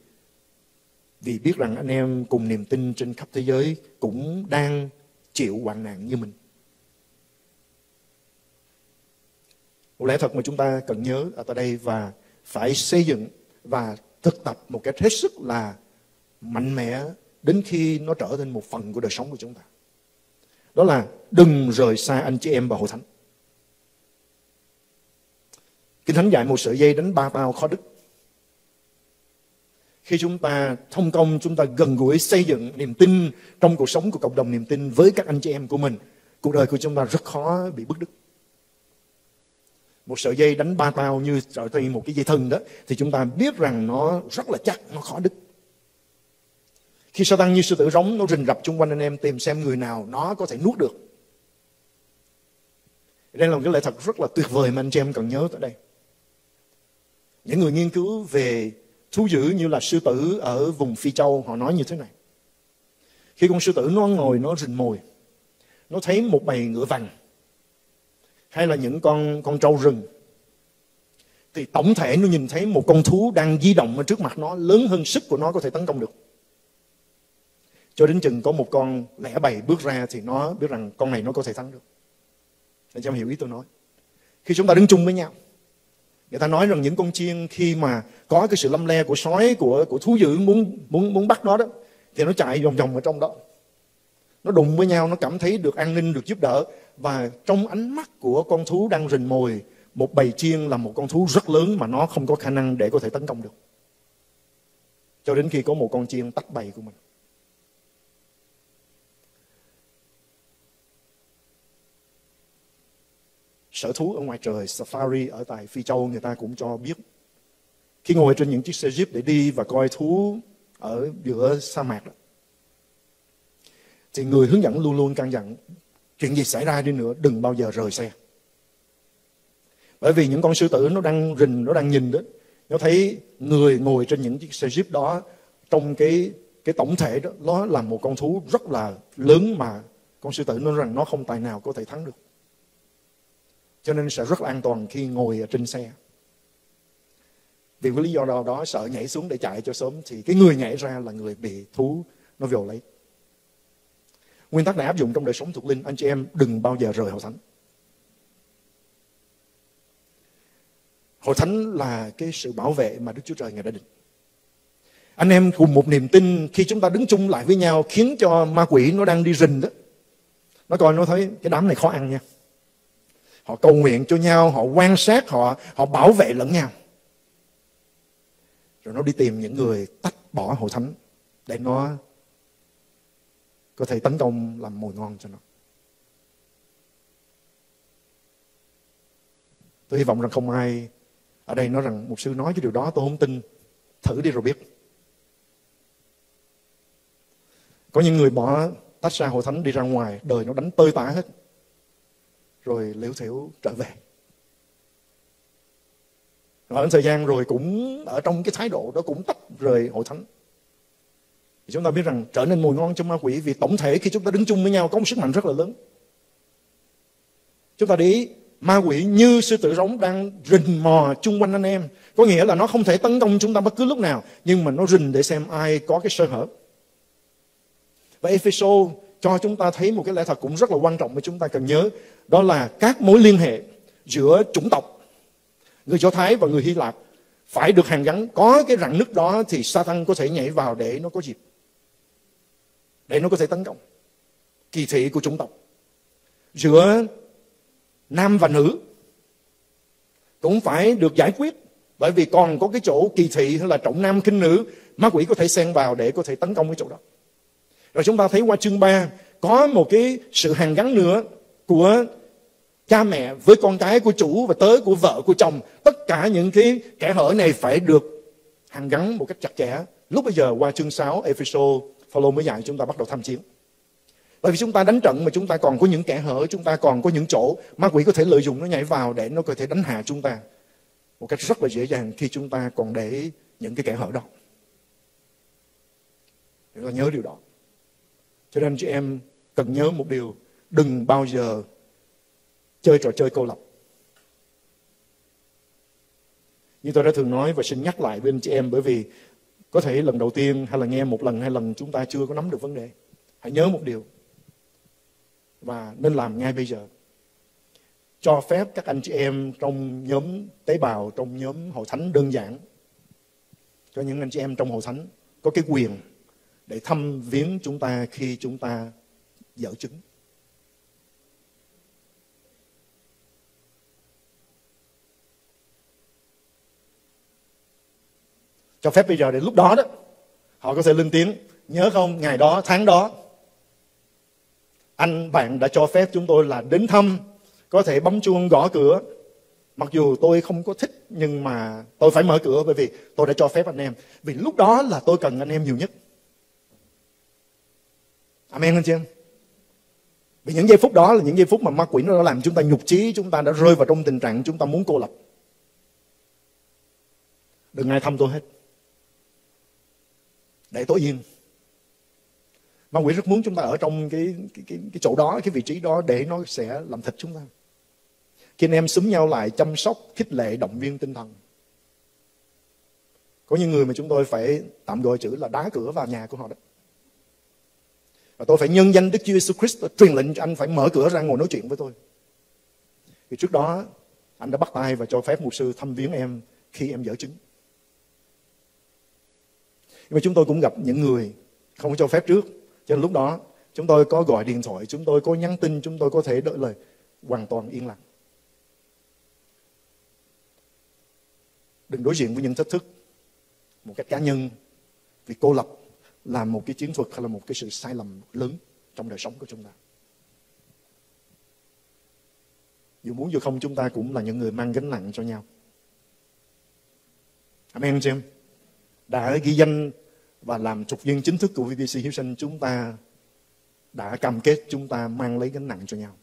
vì biết rằng anh em cùng niềm tin trên khắp thế giới cũng đang chịu hoạn nạn như mình. Một lẽ thật mà chúng ta cần nhớ ở tại đây và phải xây dựng và thực tập một cách hết sức là mạnh mẽ đến khi nó trở thành một phần của đời sống của chúng ta. Đó là đừng rời xa anh chị em và hội thánh. Kinh Thánh dạy một sợi dây đánh ba bao khó đứt. Khi chúng ta thông công, chúng ta gần gũi xây dựng niềm tin trong cuộc sống của cộng đồng niềm tin với các anh chị em của mình, cuộc đời của chúng ta rất khó bị bức đứt một sợi dây đánh ba tao như sợi dây một cái dây thừng đó thì chúng ta biết rằng nó rất là chắc nó khó đứt. Khi sa tăng như sư tử rống nó rình rập chung quanh anh em tìm xem người nào nó có thể nuốt được. Đây là một cái lẽ thật rất là tuyệt vời mà anh chị em cần nhớ tới đây. Những người nghiên cứu về thú dữ như là sư tử ở vùng phi châu. Họ nói như thế này. Khi con sư tử nó ngồi, nó rình mồi, nó thấy một bầy ngựa vàng hay là những con con trâu rừng, thì tổng thể nó nhìn thấy một con thú đang di động ở trước mặt nó, lớn hơn sức của nó có thể tấn công được. Cho đến chừng có một con lẻ bầy bước ra thì nó biết rằng con này nó có thể thắng được. Để cho hiểu ý tôi nói. Khi chúng ta đứng chung với nhau người ta nói rằng những con chiên khi mà có cái sự lâm le của sói, của của thú dữ muốn muốn muốn bắt nó đó, thì nó chạy vòng vòng ở trong đó. Nó đụng với nhau, nó cảm thấy được an ninh, được giúp đỡ. Và trong ánh mắt của con thú đang rình mồi, một bầy chiên là một con thú rất lớn mà nó không có khả năng để có thể tấn công được. Cho đến khi có một con chiên tách bầy của mình. Sở thú ở ngoài trời safari ở tại phi châu người ta cũng cho biết. Khi ngồi trên những chiếc xe jeep để đi và coi thú ở giữa sa mạc đó, thì người hướng dẫn luôn luôn căn dặn chuyện gì xảy ra đi nữa đừng bao giờ rời xe. Bởi vì những con sư tử nó đang rình nó đang nhìn đó nó thấy người ngồi trên những chiếc xe jeep đó trong cái cái tổng thể đó nó là một con thú rất là lớn mà con sư tử nó rằng nó không tài nào có thể thắng được cho nên sẽ rất là an toàn khi ngồi ở trên xe. Vì cái lý do nào đó sợ nhảy xuống để chạy cho sớm, thì cái người nhảy ra là người bị thú nó vồ lấy. Nguyên tắc này áp dụng trong đời sống thuộc linh. Anh chị em đừng bao giờ rời hội thánh. Hội thánh là cái sự bảo vệ mà đức chúa trời ngài đã định. Anh em cùng một niềm tin khi chúng ta đứng chung lại với nhau khiến cho ma quỷ nó đang đi rình đó. Nó coi nó thấy cái đám này khó ăn nha họ cầu nguyện cho nhau, họ quan sát họ họ bảo vệ lẫn nhau. Rồi nó đi tìm những người tách bỏ hội thánh để nó có thể tấn công làm mồi ngon cho nó. Tôi hy vọng rằng không ai ở đây nói rằng một sư nói cái điều đó, tôi không tin. Thử đi rồi biết. Có những người bỏ tách ra hội thánh đi ra ngoài, đời nó đánh tơi tả hết rồi liễu thiểu trở về. Ở thời gian rồi cũng ở trong cái thái độ đó cũng tách rời hội thánh. Thì chúng ta biết rằng trở nên mùi ngon trong ma quỷ vì tổng thể khi chúng ta đứng chung với nhau có một sức mạnh rất là lớn. Chúng ta để ý, ma quỷ như sư tử rống đang rình mò chung quanh anh em. Có nghĩa là nó không thể tấn công chúng ta bất cứ lúc nào, nhưng mà nó rình để xem ai có cái sơ hở. Và Ephesos cho chúng ta thấy một cái lẽ thật cũng rất là quan trọng mà chúng ta cần nhớ, đó là các mối liên hệ giữa chủng tộc, người Do Thái và người Hy Lạp phải được hàn gắn. Có cái rặng nứt đó thì Satan có thể nhảy vào để nó có dịp, để nó có thể tấn công kỳ thị của chủng tộc. Giữa nam và nữ cũng phải được giải quyết, bởi vì còn có cái chỗ kỳ thị hay là trọng nam khinh nữ, ma quỷ có thể xen vào để có thể tấn công cái chỗ đó rồi chúng ta thấy qua chương 3 có một cái sự hàn gắn nữa của cha mẹ với con cái của chủ và tới của vợ, của chồng. Tất cả những cái kẻ hở này phải được hàn gắn một cách chặt chẽ. Lúc bây giờ qua chương 6 Epheso Phaolô mới dạy chúng ta bắt đầu tham chiến bởi vì chúng ta đánh trận mà chúng ta còn có những kẻ hở, chúng ta còn có những chỗ ma quỷ có thể lợi dụng, nó nhảy vào để nó có thể đánh hạ chúng ta một cách rất là dễ dàng khi chúng ta còn để những cái kẻ hở đó. Chúng ta nhớ điều đó cho nên chị em, cần nhớ một điều, đừng bao giờ chơi trò chơi cô lập như tôi đã thường nói và xin nhắc lại với anh chị em, bởi vì có thể lần đầu tiên hay là nghe một lần hai lần chúng ta chưa có nắm được vấn đề. Hãy nhớ một điều, và nên làm ngay bây giờ. Cho phép các anh chị em trong nhóm tế bào, trong nhóm hội thánh đơn giản, cho những anh chị em trong hội thánh có cái quyền để thăm viếng chúng ta khi chúng ta dở chứng. Cho phép bây giờ đến lúc đó đó, họ có thể lên tiếng. Nhớ không, ngày đó, tháng đó, anh bạn đã cho phép chúng tôi là đến thăm, có thể bấm chuông gõ cửa. Mặc dù tôi không có thích, nhưng mà tôi phải mở cửa bởi vì tôi đã cho phép anh em. Vì lúc đó là tôi cần anh em nhiều nhất amen anh chị em. Vì những giây phút đó là những giây phút mà ma quỷ nó đã làm chúng ta nhục trí chúng ta đã rơi vào trong tình trạng chúng ta muốn cô lập. Đừng ai thăm tôi hết. Để tối yên. Ma quỷ rất muốn chúng ta ở trong cái, cái, cái, cái chỗ đó cái vị trí đó để nó sẽ làm thịt chúng ta. Khi anh em xúm nhau lại chăm sóc khích lệ động viên tinh thần. Có những người mà chúng tôi phải tạm gọi chữ là đá cửa vào nhà của họ đó và tôi phải nhân danh Đức Chúa Jesus Christ truyền lệnh cho anh phải mở cửa ra ngồi nói chuyện với tôi. Vì trước đó, anh đã bắt tay và cho phép mục sư thăm viếng em khi em dở chứng. Nhưng mà chúng tôi cũng gặp những người không cho phép trước. Cho nên lúc đó, chúng tôi có gọi điện thoại, chúng tôi có nhắn tin, chúng tôi có thể đợi lời hoàn toàn yên lặng. Đừng đối diện với những thách thức một cách cá nhân vì cô lập là một cái chiến thuật hay là một cái sự sai lầm lớn trong đời sống của chúng ta. Dù muốn dù không, chúng ta cũng là những người mang gánh nặng cho nhau. Amen chị em đã ghi danh và làm trục viên chính thức của VBC Hiếu Sinh chúng ta đã cam kết chúng ta mang lấy gánh nặng cho nhau.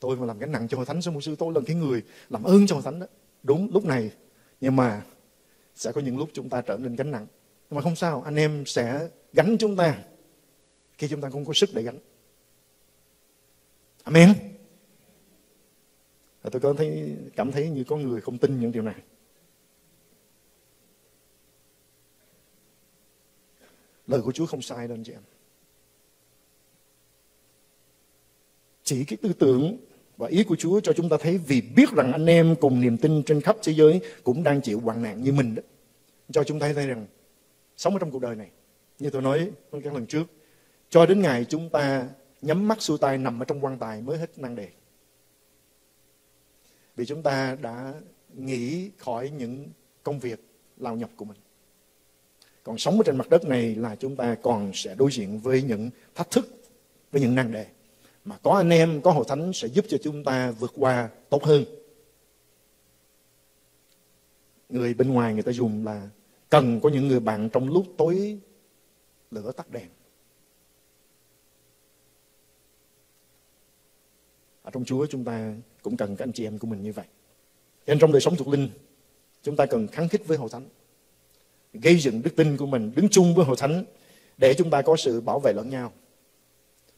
Tôi mà làm gánh nặng cho hội thánh sao mục sư, tôi là cái người làm ơn cho hội thánh đó. Đúng, lúc này. Nhưng mà sẽ có những lúc chúng ta trở nên gánh nặng nhưng mà không sao, anh em sẽ gánh chúng ta khi chúng ta không có sức để gánh. Amen. Và tôi có thấy, cảm thấy như có người không tin những điều này. Lời của Chúa không sai đâu anh chị em. Chỉ cái tư tưởng và ý của Chúa cho chúng ta thấy vì biết rằng anh em cùng niềm tin trên khắp thế giới cũng đang chịu hoạn nạn như mình đó. Cho chúng ta thấy rằng sống ở trong cuộc đời này, như tôi nói các lần trước, cho đến ngày chúng ta nhắm mắt xuôi tay nằm ở trong quan tài mới hết năng đề. Vì chúng ta đã nghỉ khỏi những công việc lao nhọc của mình. Còn sống ở trên mặt đất này là chúng ta còn sẽ đối diện với những thách thức, với những năng đề mà có anh em có hội thánh sẽ giúp cho chúng ta vượt qua tốt hơn người bên ngoài người ta dùng là cần có những người bạn trong lúc tối lửa tắt đèn. Ở trong Chúa chúng ta cũng cần các anh chị em của mình như vậy. Nên trong đời sống thuộc linh, chúng ta cần kháng khích với hội thánh. Gây dựng đức tin của mình, đứng chung với hội thánh để chúng ta có sự bảo vệ lẫn nhau.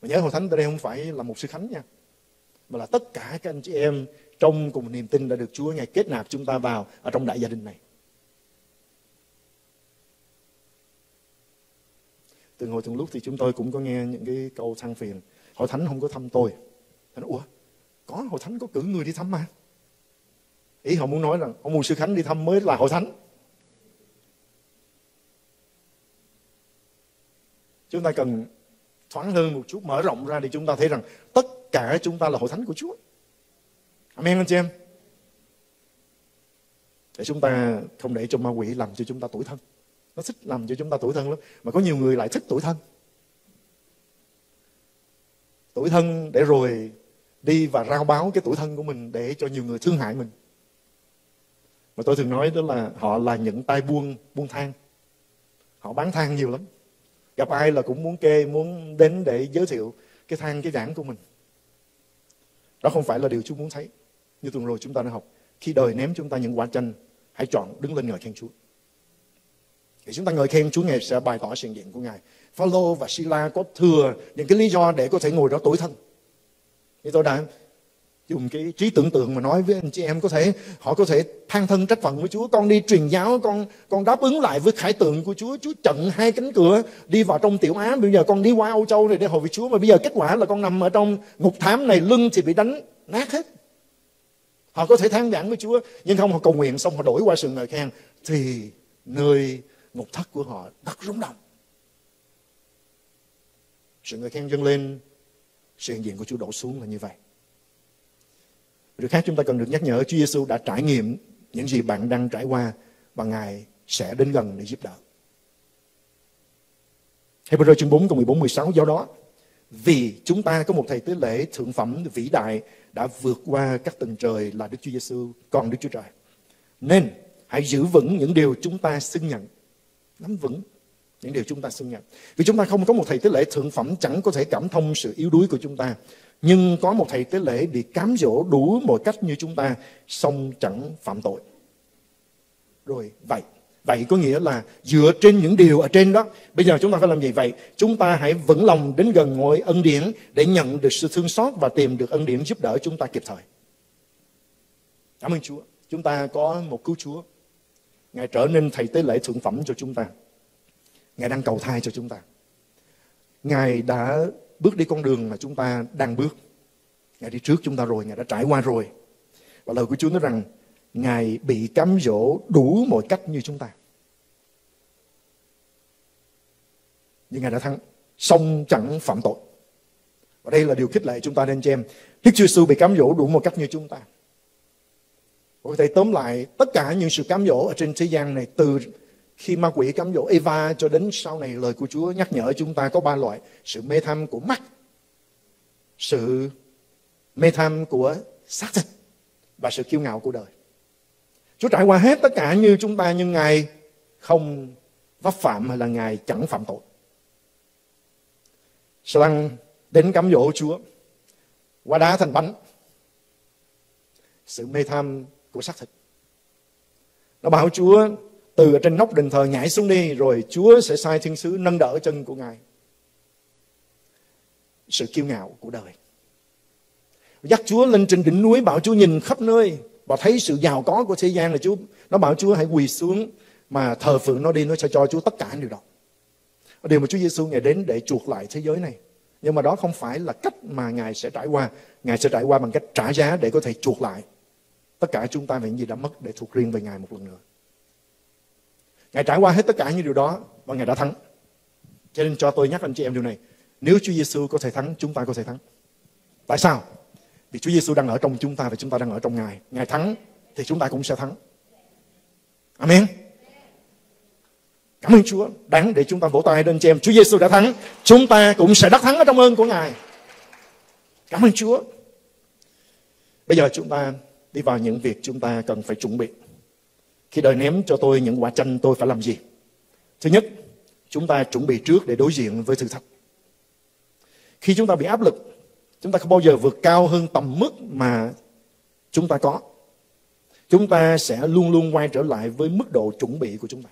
Mà nhớ hội thánh ở đây không phải là một sư khánh nha, mà là tất cả các anh chị em trong cùng niềm tin đã được Chúa ngày kết nạp chúng ta vào ở trong đại gia đình này. Từ hồi từng lúc thì chúng tôi cũng có nghe những cái câu than phiền. Hội thánh không có thăm tôi. Thánh nói, Ủa, có hội thánh có cử người đi thăm mà. Ý họ muốn nói rằng ông mùa sư Khánh đi thăm mới là hội thánh. Chúng ta cần thoáng hơn một chút mở rộng ra thì chúng ta thấy rằng tất cả chúng ta là hội thánh của Chúa Amen anh chị em để chúng ta không để cho ma quỷ làm cho chúng ta tuổi thân nó thích làm cho chúng ta tuổi thân lắm. Mà có nhiều người lại thích tuổi thân. Tuổi thân để rồi đi và rao báo cái tuổi thân của mình để cho nhiều người thương hại mình. Mà tôi thường nói đó là họ là những tay buôn buôn than. Họ bán than nhiều lắm. Gặp ai là cũng muốn kê, muốn đến để giới thiệu cái than, cái giảng của mình. Đó không phải là điều Chúa muốn thấy. Như tuần rồi chúng ta đã học, khi đời ném chúng ta những quả chanh, hãy chọn đứng lên ngợi khen Chúa thì chúng ta ngợi khen Chúa Ngài sẽ bày tỏ sự hiện diện của Ngài. Phaolô và Sila có thừa những cái lý do để có thể ngồi đó tuổi thân. Như tôi đã dùng cái trí tưởng tượng mà nói với anh chị em có thể, họ có thể than thân trách phận với Chúa. Con đi truyền giáo, con con đáp ứng lại với khải tượng của Chúa. Chúa chặn hai cánh cửa, đi vào trong tiểu Á. Bây giờ con đi qua Âu Châu này để hội với Chúa. Mà bây giờ kết quả là con nằm ở trong ngục thám này, lưng thì bị đánh nát hết. Họ có thể than vãn với Chúa, nhưng không, họ cầu nguyện xong, họ đổi qua sự ngợi khen. Thì nơi ngục thất của họ đất rung động sự người khen dâng lên sự hiện diện của Chúa đổ xuống là như vậy Điều khác chúng ta cần được nhắc nhở Chúa Giêsu đã trải nghiệm những gì bạn đang trải qua và Ngài sẽ đến gần để giúp đỡ. Hebrew chương 4 câu 14 16 do đó vì chúng ta có một thầy tế lễ thượng phẩm vĩ đại đã vượt qua các tầng trời là Đức Chúa Giêsu, còn Đức Chúa Trời. Nên hãy giữ vững những điều chúng ta xưng nhận. Nắm vững những điều chúng ta xưng nhận. Vì chúng ta không có một thầy tế lễ thượng phẩm chẳng có thể cảm thông sự yếu đuối của chúng ta. Nhưng có một thầy tế lễ bị cám dỗ đủ mọi cách như chúng ta, song chẳng phạm tội. Rồi, vậy. Vậy có nghĩa là dựa trên những điều ở trên đó, bây giờ chúng ta phải làm gì vậy? Chúng ta hãy vững lòng đến gần ngôi ân điển để nhận được sự thương xót và tìm được ân điển giúp đỡ chúng ta kịp thời. Cảm ơn Chúa. Chúng ta có một cứu Chúa. Ngài trở nên thầy tế lễ thượng phẩm cho chúng ta. Ngài đang cầu thai cho chúng ta. Ngài đã bước đi con đường mà chúng ta đang bước. Ngài đi trước chúng ta rồi, Ngài đã trải qua rồi. Và lời của Chúa nói rằng Ngài bị cám dỗ đủ mọi cách như chúng ta. Nhưng Ngài đã thắng, xong chẳng phạm tội. Và đây là điều khích lệ chúng ta nên xem. Đức Chúa sư bị cám dỗ đủ mọi cách như chúng ta. Có thể tóm lại, tất cả những sự cám dỗ ở trên thế gian này, từ khi ma quỷ cám dỗ Eva cho đến sau này, lời của Chúa nhắc nhở chúng ta có ba loại. Sự mê tham của mắt, sự mê tham của xác thịt, và sự kiêu ngạo của đời. Chúa trải qua hết tất cả như chúng ta, nhưng Ngài không vấp phạm hay là Ngài chẳng phạm tội. Sa lăng đến cám dỗ Chúa, qua đá thành bánh, sự mê tham của xác thịt. Nó bảo Chúa, từ ở trên nóc đền thờ nhảy xuống đi, rồi Chúa sẽ sai thiên sứ nâng đỡ chân của Ngài. Sự kiêu ngạo của đời. Dắt Chúa lên trên đỉnh núi, bảo Chúa nhìn khắp nơi, và thấy sự giàu có của thế gian là Chúa nó bảo Chúa hãy quỳ xuống, mà thờ phượng nó đi, nó sẽ cho Chúa tất cả điều đó. Điều mà Chúa Giêsu ngài đến để chuộc lại thế giới này. Nhưng mà đó không phải là cách mà Ngài sẽ trải qua. Ngài sẽ trải qua bằng cách trả giá để có thể chuộc lại tất cả chúng ta về những gì đã mất để thuộc riêng về Ngài một lần nữa. Ngài trải qua hết tất cả những điều đó và Ngài đã thắng. Cho nên cho tôi nhắc anh chị em điều này. Nếu Chúa Giêsu có thể thắng, chúng ta có thể thắng. Tại sao? Vì Chúa Giêsu đang ở trong chúng ta và chúng ta đang ở trong Ngài. Ngài thắng thì chúng ta cũng sẽ thắng. Amen. Cảm ơn Chúa. Đáng để chúng ta vỗ tay lên cho em. Chúa Giêsu đã thắng. Chúng ta cũng sẽ đắc thắng ở trong ơn của Ngài. Cảm ơn Chúa. Bây giờ chúng ta đi vào những việc chúng ta cần phải chuẩn bị. Khi đời ném cho tôi những quả chanh tôi phải làm gì? Thứ nhất, chúng ta chuẩn bị trước để đối diện với thử thách. Khi chúng ta bị áp lực, chúng ta không bao giờ vượt cao hơn tầm mức mà chúng ta có. Chúng ta sẽ luôn luôn quay trở lại với mức độ chuẩn bị của chúng ta.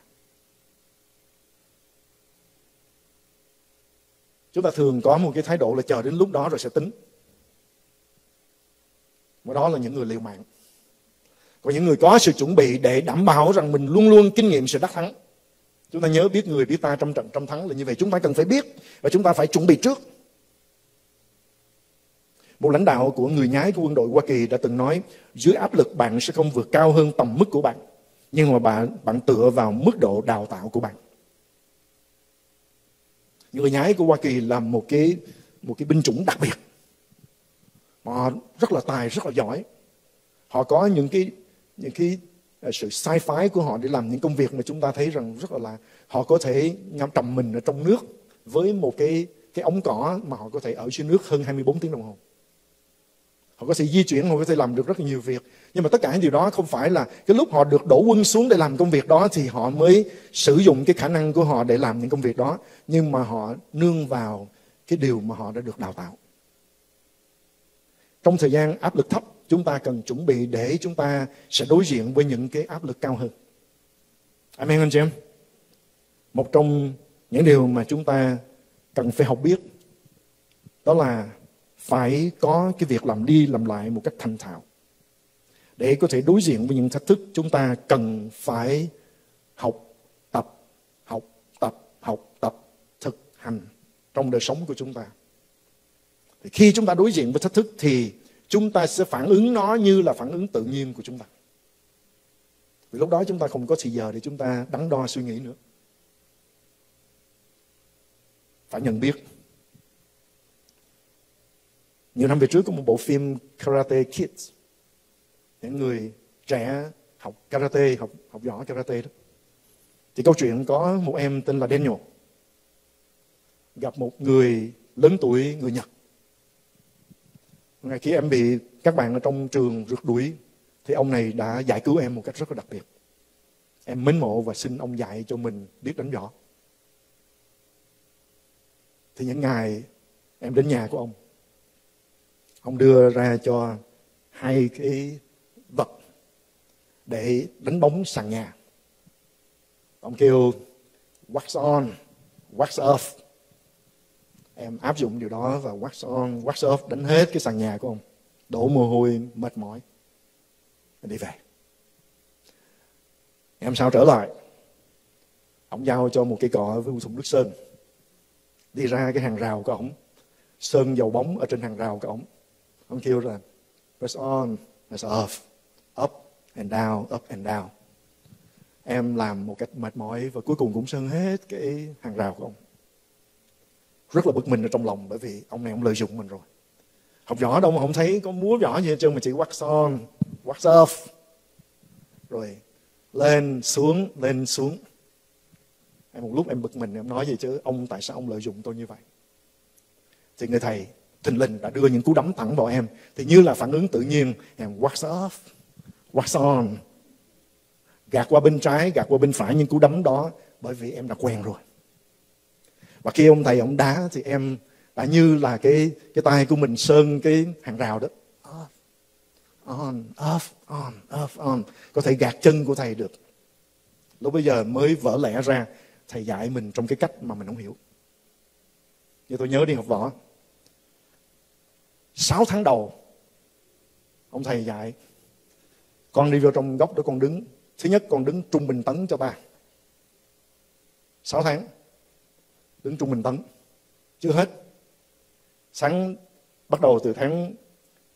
Chúng ta thường có một cái thái độ là chờ đến lúc đó rồi sẽ tính. Và đó là những người liều mạng. Còn những người có sự chuẩn bị để đảm bảo rằng mình luôn luôn kinh nghiệm sự đắc thắng. Chúng ta nhớ biết người biết ta trong trận trong thắng là như vậy. Chúng ta cần phải biết và chúng ta phải chuẩn bị trước. Một lãnh đạo của người nhái của quân đội Hoa Kỳ đã từng nói dưới áp lực bạn sẽ không vượt cao hơn tầm mức của bạn. Nhưng mà bạn bạn tựa vào mức độ đào tạo của bạn. Người nhái của Hoa Kỳ là một cái một cái binh chủng đặc biệt. Họ rất là tài, rất là giỏi. Họ có những cái những cái à, sự sai phái của họ để làm những công việc mà chúng ta thấy rằng rất là họ có thể ngâm trầm mình ở trong nước với một cái cái ống cỏ mà họ có thể ở dưới nước hơn 24 tiếng đồng hồ. Họ có thể di chuyển, họ có thể làm được rất là nhiều việc. Nhưng mà tất cả những điều đó không phải là cái lúc họ được đổ quân xuống để làm công việc đó thì họ mới sử dụng cái khả năng của họ để làm những công việc đó. Nhưng mà họ nương vào cái điều mà họ đã được đào tạo. Trong thời gian áp lực thấp, chúng ta cần chuẩn bị để chúng ta sẽ đối diện với những cái áp lực cao hơn. Amen anh chị em. Một trong những điều mà chúng ta cần phải học biết đó là phải có cái việc làm đi làm lại một cách thành thạo. Để có thể đối diện với những thách thức chúng ta cần phải học tập, học tập, học tập, thực hành trong đời sống của chúng ta. Thì khi chúng ta đối diện với thách thức thì chúng ta sẽ phản ứng nó như là phản ứng tự nhiên của chúng ta. Vì lúc đó chúng ta không có thời giờ để chúng ta đắn đo suy nghĩ nữa. Phải nhận biết. Nhiều năm về trước có một bộ phim Karate Kids. Những người trẻ học karate, học học võ karate đó. Thì câu chuyện có một em tên là Daniel. Gặp một người lớn tuổi, người Nhật ngày khi em bị các bạn ở trong trường rượt đuổi, thì ông này đã giải cứu em một cách rất là đặc biệt. Em mến mộ và xin ông dạy cho mình biết đánh võ. Thì những ngày em đến nhà của ông ông đưa ra cho hai cái vật để đánh bóng sàn nhà. Ông kêu, wax on, wax off em áp dụng điều đó và wax on wax off đánh hết cái sàn nhà của ông. Đổ mồ hôi, mệt mỏi. Em đi về. Em sao trở lại? Ông giao cho một cây cọ với một thùng nước sơn. Đi ra cái hàng rào của ông sơn dầu bóng ở trên hàng rào của ông ông kêu là, press on, press off. Up and down, up and down. Em làm một cách mệt mỏi và cuối cùng cũng sơn hết cái hàng rào của ông rất là bực mình ở trong lòng bởi vì ông này ông lợi dụng mình rồi. Học võ đâu mà không thấy có múa võ gì hết trơn mà chỉ wax on wax off rồi lên xuống lên xuống. Em một lúc em bực mình, em nói gì chứ, ông tại sao ông lợi dụng tôi như vậy? Thì người thầy thình lình đã đưa những cú đấm thẳng vào em. Thì như là phản ứng tự nhiên, em wax off wax on gạt qua bên trái, gạt qua bên phải những cú đấm đó, bởi vì em đã quen rồi và khi ông thầy ông đá thì em đã như là cái cái tay của mình sơn cái hàng rào đó on, off, on, off, on. Có thể gạt chân của thầy được. Lúc bây giờ mới vỡ lẽ ra thầy dạy mình trong cái cách mà mình không hiểu. Như tôi nhớ đi học võ. 6 tháng đầu ông thầy dạy con đi vô trong góc đó con đứng thứ nhất con đứng trung bình tấn cho ta 6 tháng đứng trung bình tấn. Chưa hết sáng bắt đầu từ tháng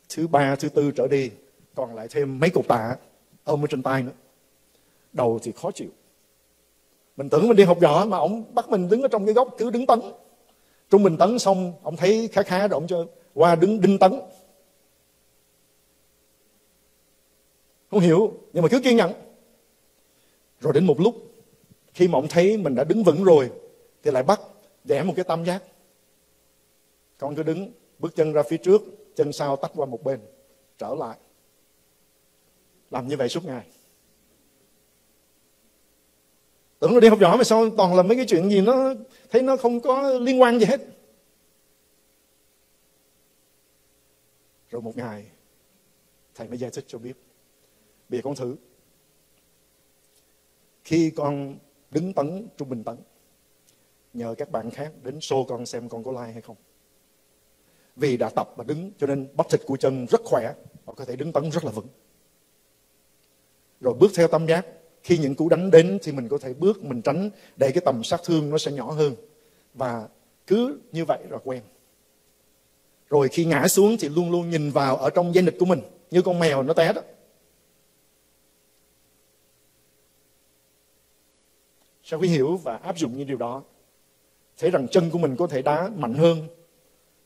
thứ ba, thứ tư trở đi, còn lại thêm mấy cục tạ ôm ở trên tay nữa. Đầu thì khó chịu. Mình tưởng mình đi học võ mà ông bắt mình đứng ở trong cái góc cứ đứng tấn. Trung bình tấn xong ông thấy khá khá rồi ông cho qua đứng, đinh tấn. Không hiểu, nhưng mà cứ kiên nhẫn. Rồi đến một lúc, khi mà ông thấy mình đã đứng vững rồi, thì lại bắt vẽ một cái tam giác. Con cứ đứng, bước chân ra phía trước, chân sau tách qua một bên, trở lại. Làm như vậy suốt ngày. Tưởng là đi học võ mà sao toàn là mấy cái chuyện gì nó thấy nó không có liên quan gì hết. Rồi một ngày, thầy mới giải thích cho biết bây giờ con thử. Khi con đứng tấn trung bình tấn nhờ các bạn khác đến show con xem con có like hay không. Vì đã tập và đứng, cho nên bắp thịt của chân rất khỏe và có thể đứng tấn rất là vững. Rồi bước theo tâm giác, khi những cú đánh đến thì mình có thể bước, mình tránh, để cái tầm sát thương nó sẽ nhỏ hơn. Và cứ như vậy rồi quen. Rồi khi ngã xuống thì luôn luôn nhìn vào ở trong dây nịch của mình, như con mèo nó té đó. Sau khi hiểu và áp dụng những điều đó thấy rằng chân của mình có thể đá mạnh hơn.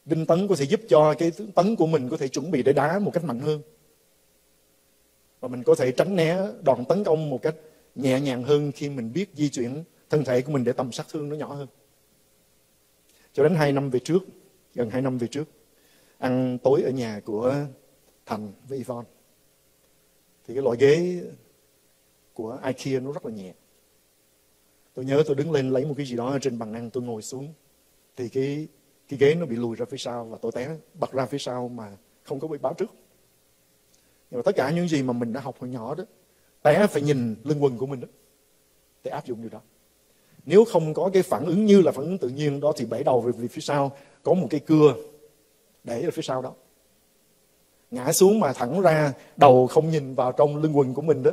Đinh tấn có thể giúp cho cái tấn của mình có thể chuẩn bị để đá một cách mạnh hơn. Và mình có thể tránh né đòn tấn công một cách nhẹ nhàng hơn khi mình biết di chuyển thân thể của mình để tầm sát thương nó nhỏ hơn. Cho đến hai năm về trước, gần hai năm về trước, ăn tối ở nhà của thành với Yvonne, thì cái loại ghế của IKEA nó rất là nhẹ tôi nhớ tôi đứng lên lấy một cái gì đó ở trên bàn ăn, tôi ngồi xuống. Thì cái cái ghế nó bị lùi ra phía sau và tôi té, bật ra phía sau mà không có bị báo trước. Nhưng mà tất cả những gì mà mình đã học hồi nhỏ đó té phải nhìn lưng quần của mình đó, để áp dụng điều đó. Nếu không có cái phản ứng như là phản ứng tự nhiên đó, thì bể đầu về phía sau, có một cái cưa để ở phía sau đó. Ngã xuống mà thẳng ra, đầu không nhìn vào trong lưng quần của mình đó,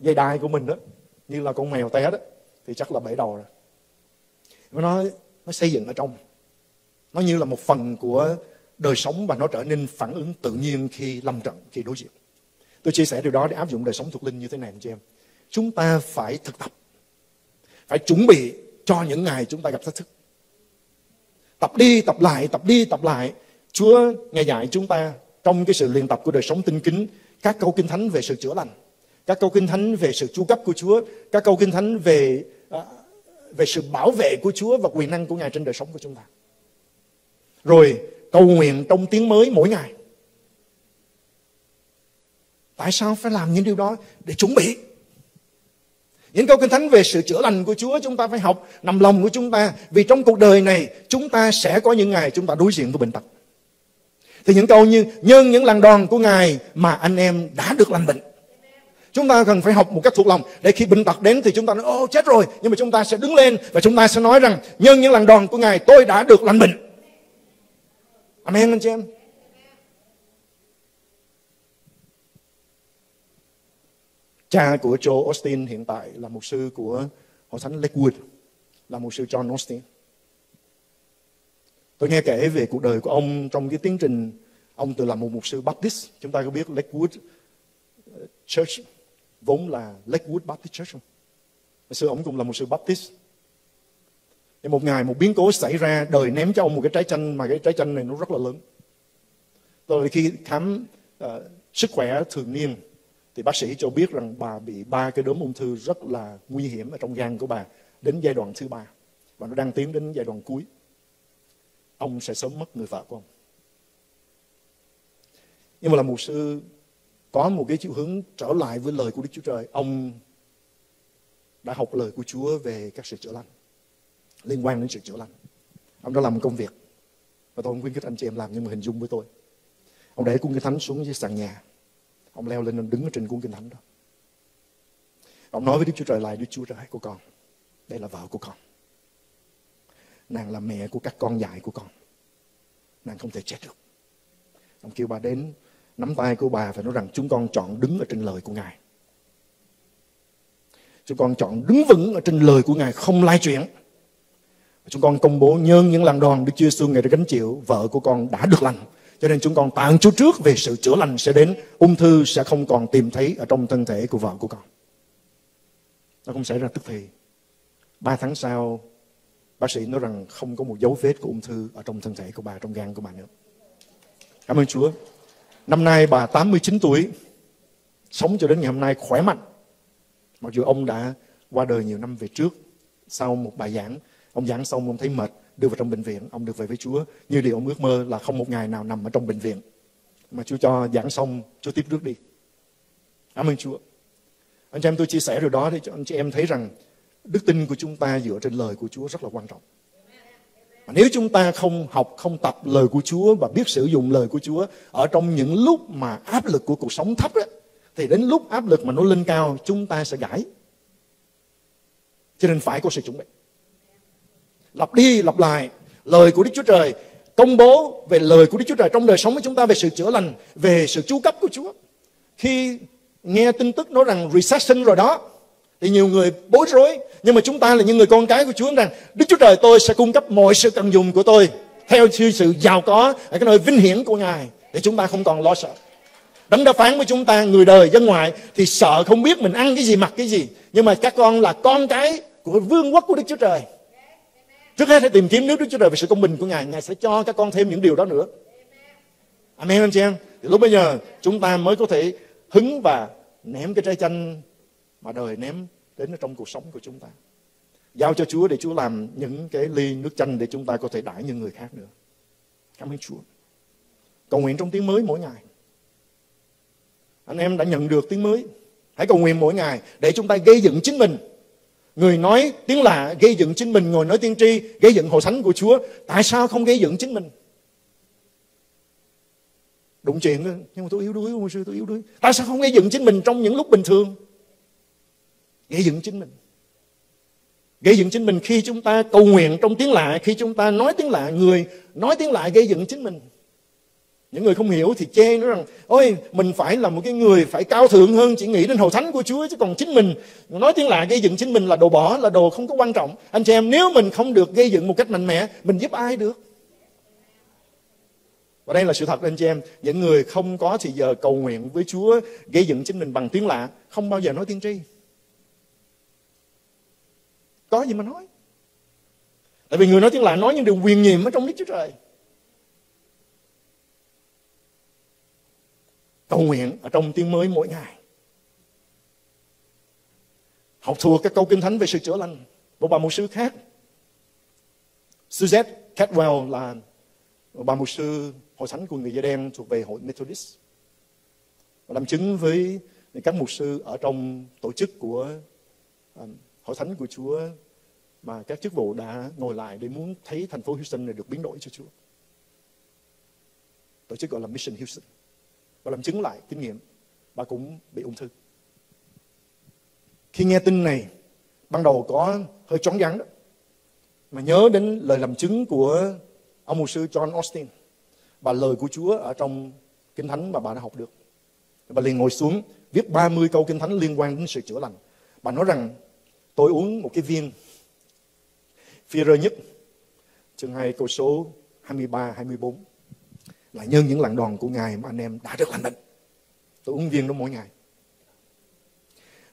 dây đai của mình đó, như là con mèo té đó thì chắc là bể đầu rồi. Nó nó xây dựng ở trong. Nó như là một phần của đời sống và nó trở nên phản ứng tự nhiên khi lâm trận, khi đối diện. Tôi chia sẻ điều đó để áp dụng đời sống thuộc linh như thế này, anh chị em. Chúng ta phải thực tập. Phải chuẩn bị cho những ngày chúng ta gặp thách thức. Tập đi, tập lại, tập đi, tập lại. Chúa ngài dạy chúng ta trong cái sự luyện tập của đời sống tinh kính, các câu kinh thánh về sự chữa lành, các câu kinh thánh về sự chu cấp của chúa, các câu kinh thánh về à, về sự bảo vệ của chúa và quyền năng của ngài trên đời sống của chúng ta. Rồi cầu nguyện trong tiếng mới mỗi ngày. Tại sao phải làm những điều đó để chuẩn bị? Những câu kinh thánh về sự chữa lành của Chúa chúng ta phải học nằm lòng của chúng ta vì trong cuộc đời này chúng ta sẽ có những ngày chúng ta đối diện với bệnh tật. Thì những câu như nhân những lần đòn của Ngài mà anh em đã được lành bệnh. Chúng ta cần phải học một cách thuộc lòng để khi bệnh tật đến thì chúng ta nói ô chết rồi nhưng mà chúng ta sẽ đứng lên và chúng ta sẽ nói rằng nhân những lần đòn của Ngài tôi đã được lành bệnh. Amen anh chị em. Cha của Joe Austin hiện tại là một sư của hội thánh Lakewood, là một sư John Austin. Tôi nghe kể về cuộc đời của ông trong cái tiến trình ông từ là một mục sư Baptist. Chúng ta có biết Lakewood ờ, Church vốn là Lakewood Baptist Church không? Hồi xưa ông cũng là một sư Baptist. Nhưng một ngày một biến cố xảy ra đời ném cho ông một cái trái chanh mà cái trái chanh này nó rất là lớn. Rồi khi khám uh, sức khỏe thường niên thì bác sĩ cho biết rằng bà bị ba cái đốm ung thư rất là nguy hiểm ở trong gan của bà đến giai đoạn thứ ba và nó đang tiến đến giai đoạn cuối ông sẽ sớm mất người vợ của ông nhưng mà là một sư có một cái chiều hướng trở lại với lời của Đức Chúa Trời. Ông đã học lời của Chúa về các sự chữa lành, liên quan đến sự chữa lành. Ông đã làm một công việc, và tôi không khuyến khích anh chị em làm nhưng mà hình dung với tôi. Ông để cuốn kinh thánh xuống dưới sàn nhà. Ông leo lên, ông đứng ở trên cuốn kinh thánh đó. Ông nói với Đức Chúa Trời lại Đức Chúa Trời của con, đây là vợ của con. Nàng là mẹ của các con dại của con. Nàng không thể chết được. Ông kêu bà đến nắm tay của bà và nói rằng, chúng con chọn đứng ở trên lời của ngài. Chúng con chọn đứng vững ở trên lời của ngài, không lai chuyển. Chúng con công bố nhân những lần đòn Đức Chúa Giêsu ngày đã gánh chịu, vợ của con đã được lành. Cho nên chúng con tạ Chúa trước về sự chữa lành sẽ đến, ung thư sẽ không còn tìm thấy ở trong thân thể của vợ của con. Nó không xảy ra tức thì. Ba tháng sau, bác sĩ nói rằng không có một dấu vết của ung thư ở trong thân thể của bà, trong gan của bà nữa. Cảm ơn Chúa năm nay bà 89 tuổi, sống cho đến ngày hôm nay khỏe mạnh. Mặc dù ông đã qua đời nhiều năm về trước, sau một bài giảng, ông giảng xong ông thấy mệt, đưa vào trong bệnh viện, ông được về với Chúa. Như điều ông ước mơ là không một ngày nào nằm ở trong bệnh viện. Mà Chúa cho giảng xong, Chúa tiếp rước đi. Cảm ơn Chúa. Anh chị em, tôi chia sẻ điều đó để cho anh chị em thấy rằng đức tin của chúng ta dựa trên lời của Chúa rất là quan trọng mà nếu chúng ta không học không tập lời của Chúa và biết sử dụng lời của Chúa ở trong những lúc mà áp lực của cuộc sống thấp đó, thì đến lúc áp lực mà nó lên cao chúng ta sẽ gãy cho nên phải có sự chuẩn bị. Lặp đi lặp lại lời của Đức Chúa Trời công bố về lời của Đức Chúa Trời trong đời sống của chúng ta về sự chữa lành về sự chu cấp của Chúa. Khi nghe tin tức nói rằng recession rồi đó thì nhiều người bối rối, nhưng mà chúng ta là những người con cái của Chúa rằng, Đức Chúa Trời tôi sẽ cung cấp mọi sự cần dùng của tôi theo sự giàu có ở cái nơi vinh hiển của Ngài để chúng ta không còn lo sợ. Đấng đã phán với chúng ta, người đời dân ngoại thì sợ không biết mình ăn cái gì, mặc cái gì. Nhưng mà các con là con cái của vương quốc của Đức Chúa Trời. Trước hết hãy tìm kiếm nước Đức Chúa Trời về sự công bình của Ngài. Ngài sẽ cho các con thêm những điều đó nữa. Amen, anh chị em. Thì lúc bây giờ, chúng ta mới có thể hứng và ném cái trái chanh mà đời ném đến trong cuộc sống của chúng ta. Giao cho Chúa để Chúa làm những cái ly nước chanh để chúng ta có thể đãi những người khác nữa. Cảm ơn Chúa. Cầu nguyện trong tiếng mới mỗi ngày. Anh em đã nhận được tiếng mới. Hãy cầu nguyện mỗi ngày để chúng ta gây dựng chính mình. Người nói tiếng lạ gây dựng chính mình ngồi nói tiên tri gây dựng hội thánh của Chúa. Tại sao không gây dựng chính mình? Đụng chuyện nhưng mà tôi yếu đuối, ông sư, tôi yếu đuối. Tại sao không gây dựng chính mình trong những lúc bình thường? Gây dựng chính mình. Gây dựng chính mình khi chúng ta cầu nguyện trong tiếng lạ, khi chúng ta nói tiếng lạ, người nói tiếng lạ gây dựng chính mình. Những người không hiểu thì chê nói rằng, ôi, mình phải là một cái người phải cao thượng hơn, chỉ nghĩ đến hầu thánh của Chúa chứ còn chính mình. Nói tiếng lạ gây dựng chính mình là đồ bỏ, là đồ không có quan trọng. Anh chị em, nếu mình không được gây dựng một cách mạnh mẽ, mình giúp ai được? Và đây là sự thật, anh chị em. Những người không có thì giờ cầu nguyện với Chúa, gây dựng chính mình bằng tiếng lạ, không bao giờ nói tiên tri có gì mà nói? Tại vì người nói tiếng lạ nói những điều quyền nhiệm ở trong Đức Chúa Trời. Cầu nguyện ở trong tiếng mới mỗi ngày. Học thuộc các câu kinh thánh về sự chữa lành. Một bà mục sư khác. Suzette Catwell là một bà mục sư hội thánh của người da đen thuộc về hội Methodist. Và làm chứng với các mục sư ở trong tổ chức của um, hội thánh của Chúa mà các chức vụ đã ngồi lại để muốn thấy thành phố Houston này được biến đổi cho Chúa. Tổ chức gọi là Mission Houston. Và làm chứng lại kinh nghiệm, bà cũng bị ung thư. Khi nghe tin này, ban đầu có hơi chóng váng đó. Mà nhớ đến lời làm chứng của ông mục sư John Austin và lời của Chúa ở trong kinh thánh mà bà đã học được. Bà liền ngồi xuống viết 30 câu kinh thánh liên quan đến sự chữa lành. Bà nói rằng tôi uống một cái viên phi rơ nhất, chương 2 câu số 23 24 là nhân những lặng đòn của Ngài mà anh em đã được lành bệnh. Tôi uống viên đó mỗi ngày.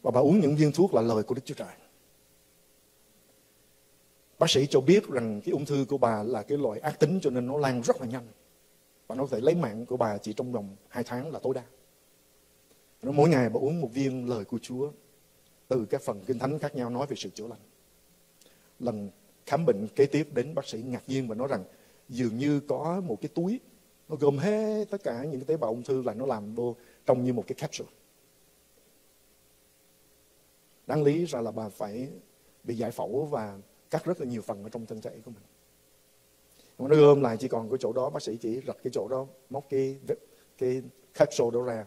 Và bà uống những viên thuốc là lời của Đức Chúa Trời. Bác sĩ cho biết rằng cái ung thư của bà là cái loại ác tính cho nên nó lan rất là nhanh. Và nó có thể lấy mạng của bà chỉ trong vòng 2 tháng là tối đa. Nó mỗi ngày bà uống một viên lời của Chúa từ các phần kinh thánh khác nhau nói về sự chữa lành. Lần khám bệnh kế tiếp đến bác sĩ ngạc nhiên và nói rằng dường như có một cái túi, nó gồm hết tất cả những cái tế bào ung thư là nó làm vô trông như một cái capsule đáng lý ra là bà phải bị giải phẫu và cắt rất là nhiều phần ở trong thân thể của mình mà nó gom lại, chỉ còn cái chỗ đó, bác sĩ chỉ rạch cái chỗ đó, móc cái cái capsule đó ra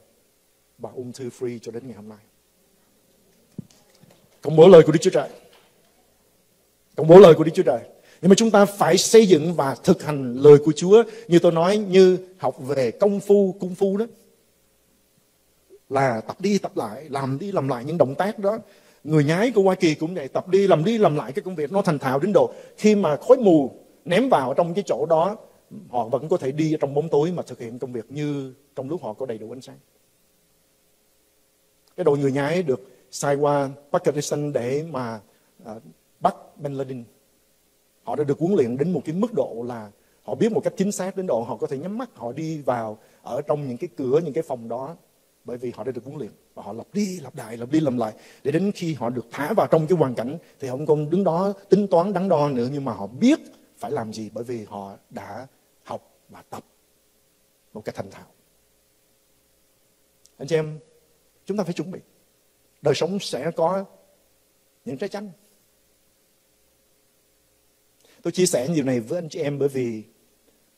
và ung thư free cho đến ngày hôm nay. Công bố lời của Đức Chúa Trời. Công bố lời của Đức Chúa Trời. Nhưng mà chúng ta phải xây dựng và thực hành lời của Chúa như tôi nói như học về công phu, cung phu đó. Là tập đi tập lại, làm đi làm lại những động tác đó. Người nhái của Hoa Kỳ cũng vậy, tập đi làm đi làm lại cái công việc nó thành thạo đến độ khi mà khói mù ném vào trong cái chỗ đó họ vẫn có thể đi trong bóng tối mà thực hiện công việc như trong lúc họ có đầy đủ ánh sáng. Cái đội người nhái được sai qua Pakistan để mà uh, bắt Bin Laden. Họ đã được huấn luyện đến một cái mức độ là họ biết một cách chính xác đến độ họ có thể nhắm mắt họ đi vào ở trong những cái cửa những cái phòng đó bởi vì họ đã được huấn luyện và họ lặp đi lặp lại lặp đi lặp lại. Để đến khi họ được thả vào trong cái hoàn cảnh thì họ không còn đứng đó tính toán đắn đo nữa nhưng mà họ biết phải làm gì bởi vì họ đã học và tập một cách thành thạo. Anh chị em chúng ta phải chuẩn bị đời sống sẽ có những trái chanh tôi chia sẻ điều này với anh chị em bởi vì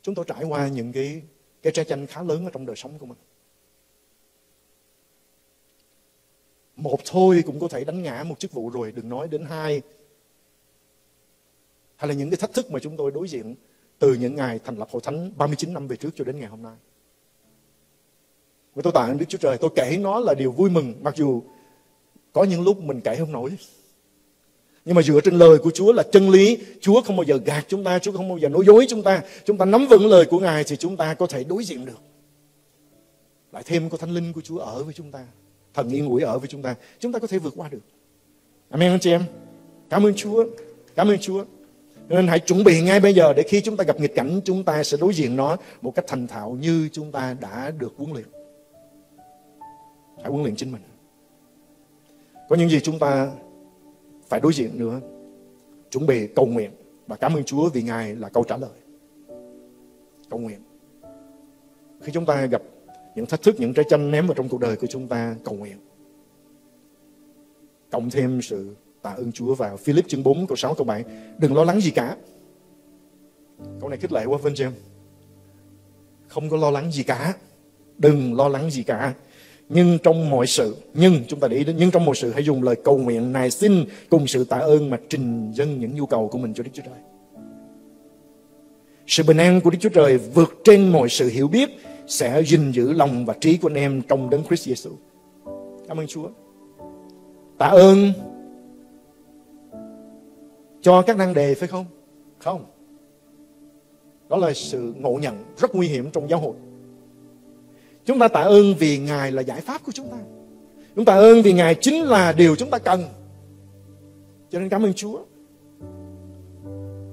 chúng tôi trải qua những cái cái trái chanh khá lớn ở trong đời sống của mình. Một thôi cũng có thể đánh ngã một chức vụ rồi đừng nói đến hai. Hay là những cái thách thức mà chúng tôi đối diện từ những ngày thành lập hội thánh 39 năm về trước cho đến ngày hôm nay. Và tôi tạ ơn Đức Chúa Trời, tôi kể nó là điều vui mừng, mặc dù có những lúc mình cãi không nổi. Nhưng mà dựa trên lời của Chúa là chân lý, Chúa không bao giờ gạt chúng ta, Chúa không bao giờ nói dối chúng ta. Chúng ta nắm vững lời của Ngài thì chúng ta có thể đối diện được. Lại thêm có thánh linh của Chúa ở với chúng ta. Thần yên ủi ở với chúng ta. Chúng ta có thể vượt qua được. Amen anh chị em. Cảm ơn Chúa. Cảm ơn Chúa. Nên hãy chuẩn bị ngay bây giờ để khi chúng ta gặp nghịch cảnh chúng ta sẽ đối diện nó một cách thành thạo như chúng ta đã được huấn luyện. Hãy huấn luyện chính mình. Có những gì chúng ta phải đối diện nữa. Chuẩn bị cầu nguyện và cảm ơn Chúa vì Ngài là câu trả lời. Cầu nguyện. Khi chúng ta gặp những thách thức, những trái chanh ném vào trong cuộc đời của chúng ta, cầu nguyện. Cộng thêm sự tạ ơn Chúa vào Philip chương 4 câu 6 câu 7 đừng lo lắng gì cả câu này khích lệ quá Vinh em không có lo lắng gì cả đừng lo lắng gì cả nhưng trong mọi sự, nhưng chúng ta để ý đến, nhưng trong mọi sự hãy dùng lời cầu nguyện này xin cùng sự tạ ơn mà trình dâng những nhu cầu của mình cho Đức Chúa Trời sự bình an của Đức Chúa Trời vượt trên mọi sự hiểu biết sẽ gìn giữ lòng và trí của anh em trong đấng Christ Jesus. Cảm ơn Chúa. Tạ ơn cho các năng đề, phải không? Không. Đó là sự ngộ nhận rất nguy hiểm trong giáo hội. Chúng ta tạ ơn vì Ngài là giải pháp của chúng ta. Chúng ta ơn vì Ngài chính là điều chúng ta cần. Cho nên cảm ơn Chúa.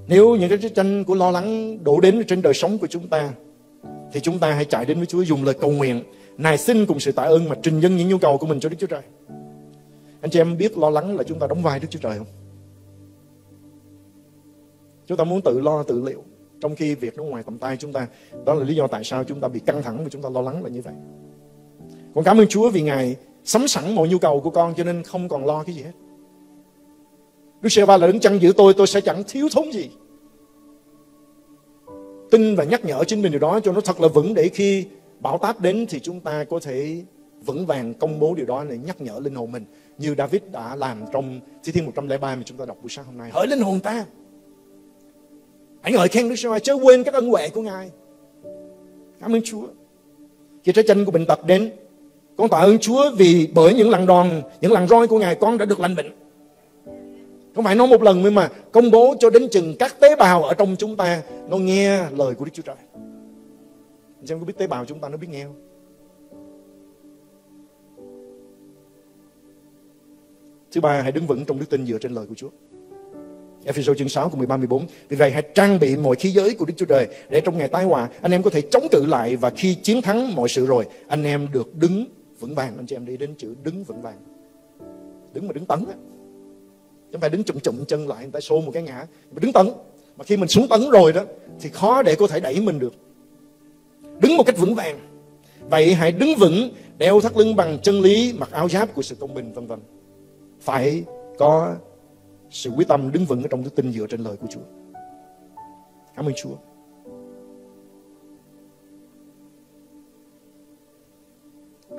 Nếu những cái tranh của lo lắng đổ đến trên đời sống của chúng ta, thì chúng ta hãy chạy đến với Chúa dùng lời cầu nguyện. nài xin cùng sự tạ ơn mà trình dân những nhu cầu của mình cho Đức Chúa Trời. Anh chị em biết lo lắng là chúng ta đóng vai Đức Chúa Trời không? Chúng ta muốn tự lo tự liệu trong khi việc nó ngoài tầm tay chúng ta. Đó là lý do tại sao chúng ta bị căng thẳng và chúng ta lo lắng là như vậy. Con cảm ơn Chúa vì Ngài sắm sẵn mọi nhu cầu của con cho nên không còn lo cái gì hết. Đức Sê Va là đứng chăn giữ tôi, tôi sẽ chẳng thiếu thốn gì. Tin và nhắc nhở chính mình điều đó cho nó thật là vững để khi bão táp đến thì chúng ta có thể vững vàng công bố điều đó để nhắc nhở linh hồn mình như David đã làm trong Thi Thiên 103 mà chúng ta đọc buổi sáng hôm nay. Hỡi linh hồn ta, Hãy ngợi khen Đức Chúa chớ quên các ân huệ của Ngài. Cảm ơn Chúa. Khi trái chanh của bệnh tật đến, con tạ ơn Chúa vì bởi những lần đòn, những lần roi của Ngài con đã được lành bệnh. Không phải nói một lần mà công bố cho đến chừng các tế bào ở trong chúng ta nó nghe lời của Đức Chúa Trời. Anh xem có biết tế bào chúng ta nó biết nghe không? Thứ ba, hãy đứng vững trong đức tin dựa trên lời của Chúa. Ephesos chương 6 câu 13 14. Vì vậy hãy trang bị mọi khí giới của Đức Chúa Trời để trong ngày tai họa anh em có thể chống cự lại và khi chiến thắng mọi sự rồi anh em được đứng vững vàng. Anh chị em đi đến chữ đứng vững vàng. Đứng mà đứng tấn á. Chúng ta đứng chụm chụm chân lại người ta xô một cái ngã mà đứng tấn. Mà khi mình xuống tấn rồi đó thì khó để có thể đẩy mình được. Đứng một cách vững vàng. Vậy hãy đứng vững, đeo thắt lưng bằng chân lý, mặc áo giáp của sự công bình vân vân. Phải có sự quyết tâm đứng vững ở trong đức tin dựa trên lời của Chúa. Cảm ơn Chúa.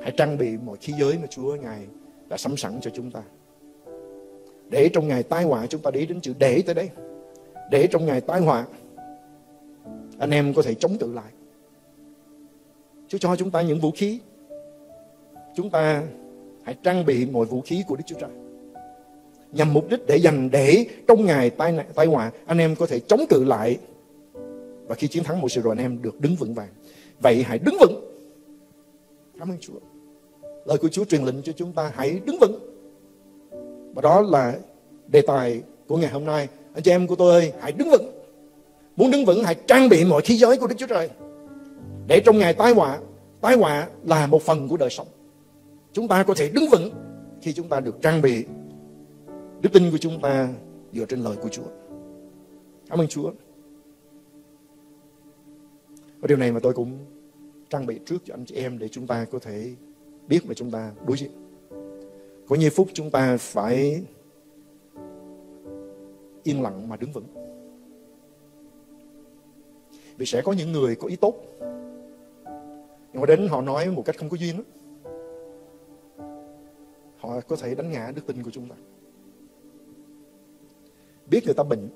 Hãy trang bị mọi khí giới mà Chúa Ngài đã sắm sẵn cho chúng ta. Để trong ngày tai họa chúng ta đi đến chữ để tới đây. Để trong ngày tai họa, anh em có thể chống tự lại. Chúa cho chúng ta những vũ khí. Chúng ta hãy trang bị mọi vũ khí của Đức Chúa Trời. Nhằm mục đích để dành để trong ngày tai, tai họa anh em có thể chống cự lại. Và khi chiến thắng một sự rồi anh em được đứng vững vàng. Vậy hãy đứng vững. Cảm ơn Chúa. Lời của Chúa truyền lệnh cho chúng ta hãy đứng vững. Và đó là đề tài của ngày hôm nay. Anh chị em của tôi ơi, hãy đứng vững. Muốn đứng vững hãy trang bị mọi khí giới của Đức Chúa Trời. Để trong ngày tai họa, tai họa là một phần của đời sống. Chúng ta có thể đứng vững khi chúng ta được trang bị đức tin của chúng ta dựa trên lời của Chúa. Cảm ơn Chúa. Và điều này mà tôi cũng trang bị trước cho anh chị em để chúng ta có thể biết mà chúng ta đối diện. Có nhiều phút chúng ta phải yên lặng mà đứng vững. Vì sẽ có những người có ý tốt. Nhưng mà đến, họ nói một cách không có duyên đó. Họ có thể đánh ngã đức tin của chúng ta. Biết người ta bệnh.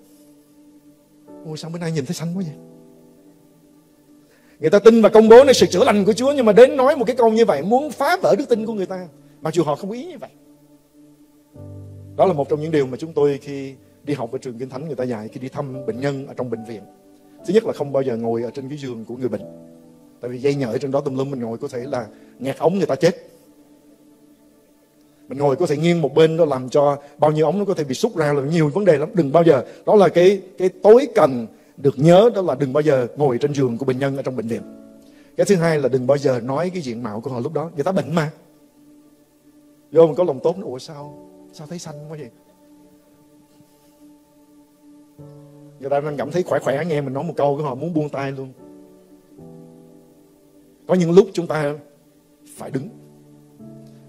Ôi, sao bữa nay nhìn thấy xanh quá vậy? Người ta tin và công bố nơi sự chữa lành của Chúa, nhưng mà đến nói một cái câu như vậy, muốn phá vỡ đức tin của người ta. Mặc dù họ không ý như vậy. Đó là một trong những điều mà chúng tôi khi đi học ở trường Kinh Thánh, người ta dạy khi đi thăm bệnh nhân ở trong bệnh viện. Thứ nhất là không bao giờ ngồi ở trên cái giường của người bệnh. Tại vì dây nhợ trên đó tùm lum, mình ngồi có thể là nghẹt ống người ta chết. Mình ngồi có thể nghiêng một bên nó làm cho bao nhiêu ống nó có thể bị xúc ra là nhiều vấn đề lắm. Đừng bao giờ, đó là cái cái tối cần được nhớ đó là đừng bao giờ ngồi trên giường của bệnh nhân ở trong bệnh viện. Cái thứ hai là đừng bao giờ nói cái diện mạo của họ lúc đó. Người ta bệnh mà. Vô mình có lòng tốt, ủa sao, sao thấy xanh quá vậy? Người ta đang cảm thấy khỏe khỏe nghe mình nói một câu, cái họ muốn buông tay luôn. Có những lúc chúng ta phải đứng.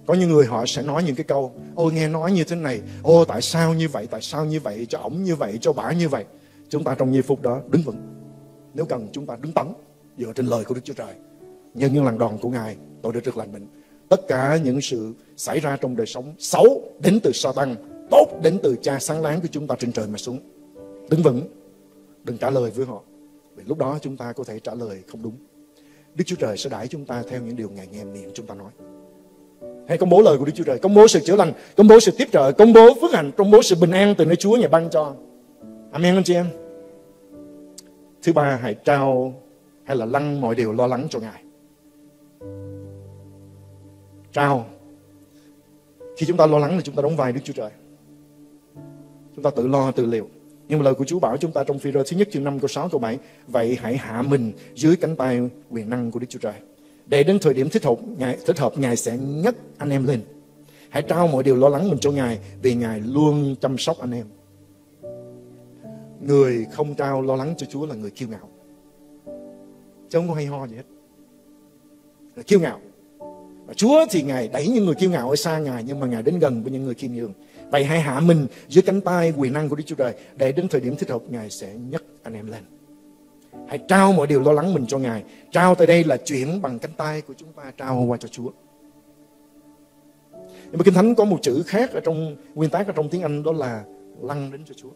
Có những người họ sẽ nói những cái câu, ôi nghe nói như thế này, ô tại sao như vậy, tại sao như vậy, cho ổng như vậy, cho bả như vậy. Chúng ta trong giây phút đó đứng vững. Nếu cần chúng ta đứng tấn dựa trên lời của Đức Chúa Trời. Nhân những lần đòn của Ngài, tôi đã được lành mình Tất cả những sự xảy ra trong đời sống xấu đến từ Satan, tốt đến từ cha sáng láng của chúng ta trên trời mà xuống. Đứng vững, đừng trả lời với họ. Vì lúc đó chúng ta có thể trả lời không đúng. Đức Chúa Trời sẽ đãi chúng ta theo những điều Ngài nghe miệng chúng ta nói. Hãy công bố lời của Đức Chúa Trời, công bố sự chữa lành, công bố sự tiếp trợ, công bố phước hạnh, công bố sự bình an từ nơi Chúa nhà ban cho. Amen anh chị em. Thứ ba, hãy trao hay là lăng mọi điều lo lắng cho Ngài. Trao. Khi chúng ta lo lắng thì chúng ta đóng vai Đức Chúa Trời. Chúng ta tự lo, tự liệu. Nhưng mà lời của Chúa bảo chúng ta trong phi rơ thứ nhất chương 5 câu 6 câu 7 Vậy hãy hạ mình dưới cánh tay quyền năng của Đức Chúa Trời để đến thời điểm thích hợp Ngài, thích hợp Ngài sẽ nhấc anh em lên. Hãy trao mọi điều lo lắng mình cho Ngài Vì Ngài luôn chăm sóc anh em. Người không trao lo lắng cho Chúa là người kiêu ngạo. Chứ không có hay ho gì hết. Là kiêu ngạo. Và Chúa thì Ngài đẩy những người kiêu ngạo ở xa Ngài Nhưng mà Ngài đến gần với những người khiêm nhường. Vậy hãy hạ mình dưới cánh tay quyền năng của Đức Chúa Trời để đến thời điểm thích hợp Ngài sẽ nhấc anh em lên. Hãy trao mọi điều lo lắng mình cho Ngài. Trao tại đây là chuyển bằng cánh tay của chúng ta, trao qua cho Chúa. Nhưng mà Kinh Thánh có một chữ khác ở trong, nguyên tác ở trong tiếng Anh đó là lăn đến cho Chúa.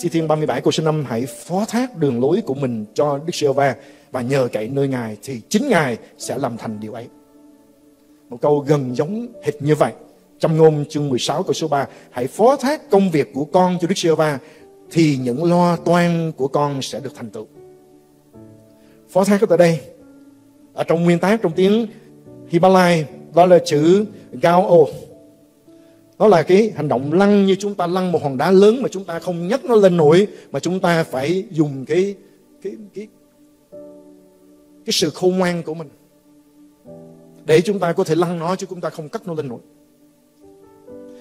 Thi Thiên 37 câu số 5 Hãy phó thác đường lối của mình cho Đức giê va và nhờ cậy nơi Ngài thì chính Ngài sẽ làm thành điều ấy. Một câu gần giống hệt như vậy. Trong ngôn chương 16 câu số 3 Hãy phó thác công việc của con cho Đức giê va thì những lo toan của con sẽ được thành tựu. Phó thác ở đây. Ở trong nguyên tác, trong tiếng Himalay Đó là chữ gao ô Đó là cái hành động lăn như chúng ta lăn một hòn đá lớn Mà chúng ta không nhấc nó lên nổi, Mà chúng ta phải dùng cái cái cái cái sự khôn ngoan của mình để chúng ta có thể lăn nó chứ chúng ta không cắt nó lên nổi.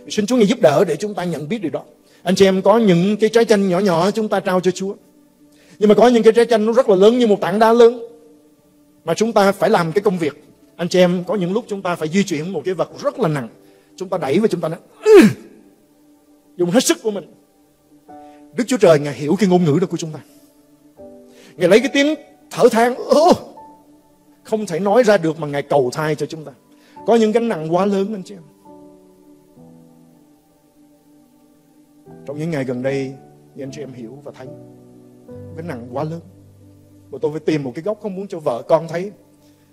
Xin Chúa Ngài giúp đỡ để chúng ta nhận biết điều đó. Anh chị em, có những cái trái chanh nhỏ nhỏ chúng ta trao cho Chúa. Nhưng mà có những cái trái chanh nó rất là lớn như một tảng đá lớn. Mà chúng ta phải làm cái công việc. Anh chị em, có những lúc chúng ta phải di chuyển một cái vật rất là nặng. Chúng ta đẩy và chúng ta nói dùng hết sức của mình. Đức Chúa Trời, Ngài hiểu cái ngôn ngữ đó của chúng ta. Ngài lấy cái tiếng thở than không thể nói ra được mà Ngài cầu thai cho chúng ta. Có những gánh nặng quá lớn, anh chị em. Trong những ngày gần đây, như anh chị em hiểu và thấy, cái nặng quá lớn. Và tôi phải tìm một cái góc không muốn cho vợ con thấy.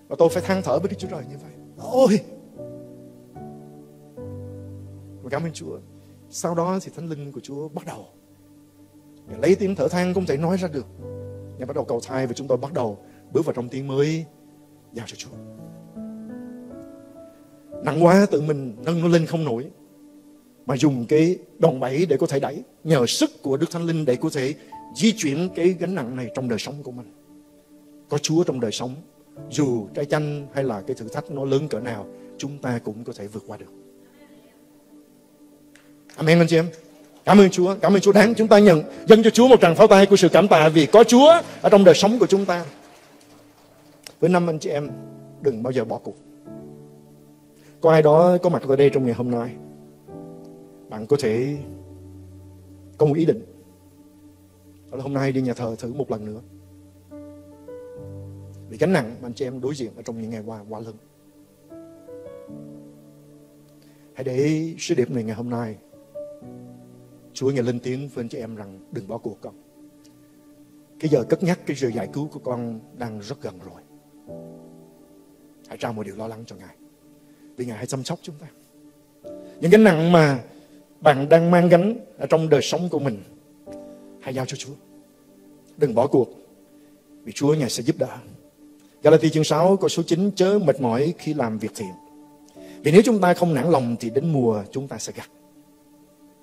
Và tôi phải than thở với Đức Chúa Trời như vậy. Ôi! Và cảm ơn Chúa. Sau đó thì Thánh Linh của Chúa bắt đầu. Ngài lấy tiếng thở than không thể nói ra được. Ngài bắt đầu cầu thai và chúng tôi bắt đầu bước vào trong tiếng mới giao cho Chúa. Nặng quá tự mình nâng nó lên không nổi. Mà dùng cái đòn bẩy để có thể đẩy. Nhờ sức của Đức Thánh Linh để có thể di chuyển cái gánh nặng này trong đời sống của mình. Có Chúa trong đời sống. Dù trái chanh hay là cái thử thách nó lớn cỡ nào, chúng ta cũng có thể vượt qua được. Amen anh chị em. Cảm ơn Chúa, cảm ơn Chúa đáng chúng ta nhận dâng cho Chúa một tràng pháo tay của sự cảm tạ vì có Chúa ở trong đời sống của chúng ta. Với năm anh chị em đừng bao giờ bỏ cuộc. Có ai đó có mặt ở đây trong ngày hôm nay, bạn có thể có một ý định. Đó là hôm nay đi nhà thờ thử một lần nữa. Vì gánh nặng mà anh chị em đối diện ở trong những ngày qua quá lớn. Hãy để sứ điệp này ngày hôm nay Chúa nghe lên tiếng với anh chị em rằng đừng bỏ cuộc con. Cái giờ cất nhắc, cái sự giải cứu của con đang rất gần rồi. Hãy trao một điều lo lắng cho Ngài. Vì Ngài hãy chăm sóc chúng ta. Những cái nặng mà bạn đang mang gánh ở trong đời sống của mình, hãy giao cho Chúa. Đừng bỏ cuộc. Vì Chúa Ngài sẽ giúp đỡ. Galati chương 6 câu số 9 chớ mệt mỏi khi làm việc thiện. Vì nếu chúng ta không nản lòng thì đến mùa chúng ta sẽ gặt.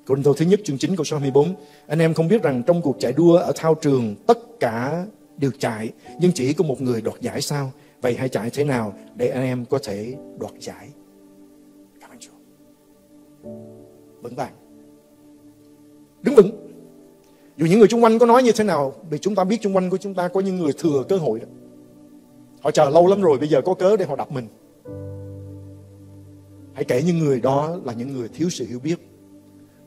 Côn Tô thứ nhất chương 9 câu số 24 Anh em không biết rằng trong cuộc chạy đua ở thao trường Tất cả đều chạy Nhưng chỉ có một người đoạt giải sao Vậy hãy chạy thế nào để anh em có thể đoạt giải Vững vàng Đứng vững Dù những người xung quanh có nói như thế nào, Vì chúng ta biết xung quanh của chúng ta có những người thừa cơ hội đó Họ chờ lâu lắm rồi, Bây giờ có cớ để họ đập mình Hãy kể những người đó là những người thiếu sự hiểu biết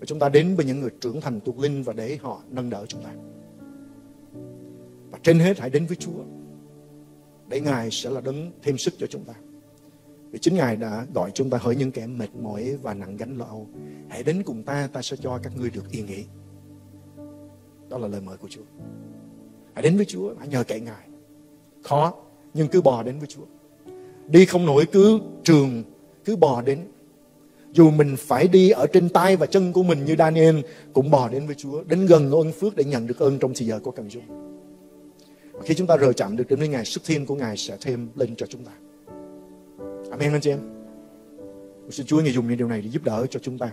và chúng ta đến với những người trưởng thành thuộc linh và để họ nâng đỡ chúng ta. Và trên hết hãy đến với Chúa. Để Ngài sẽ là đấng thêm sức cho chúng ta. Vì chính Ngài đã gọi chúng ta hỡi những kẻ mệt mỏi và nặng gánh lo âu. Hãy đến cùng ta, ta sẽ cho các ngươi được yên nghỉ. Đó là lời mời của Chúa. Hãy đến với Chúa, hãy nhờ cậy Ngài. Khó, nhưng cứ bò đến với Chúa. Đi không nổi cứ trường, cứ bò đến dù mình phải đi ở trên tay và chân của mình như Daniel cũng bò đến với Chúa, đến gần ơn phước để nhận được ơn trong thời giờ có cần dùng. Và khi chúng ta rời chạm được đến với Ngài, sức thiên của Ngài sẽ thêm lên cho chúng ta. Amen anh chị em. Xin Chúa Ngài dùng những điều này để giúp đỡ cho chúng ta.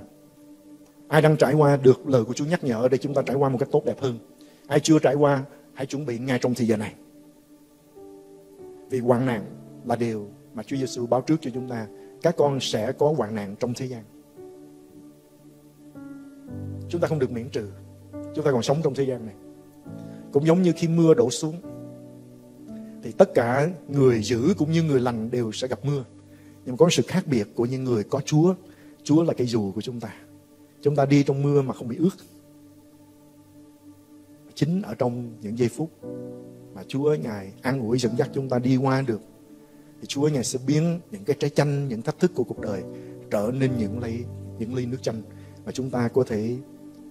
Ai đang trải qua được lời của Chúa nhắc nhở để chúng ta trải qua một cách tốt đẹp hơn. Ai chưa trải qua, hãy chuẩn bị ngay trong thời giờ này. Vì hoạn nạn là điều mà Chúa Giêsu báo trước cho chúng ta các con sẽ có hoạn nạn trong thế gian. Chúng ta không được miễn trừ. Chúng ta còn sống trong thế gian này. Cũng giống như khi mưa đổ xuống. Thì tất cả người dữ cũng như người lành đều sẽ gặp mưa. Nhưng có sự khác biệt của những người có Chúa. Chúa là cây dù của chúng ta. Chúng ta đi trong mưa mà không bị ướt. Chính ở trong những giây phút mà Chúa Ngài an ủi dẫn dắt chúng ta đi qua được thì Chúa Ngài sẽ biến những cái trái chanh, những thách thức của cuộc đời trở nên những ly những ly nước chanh mà chúng ta có thể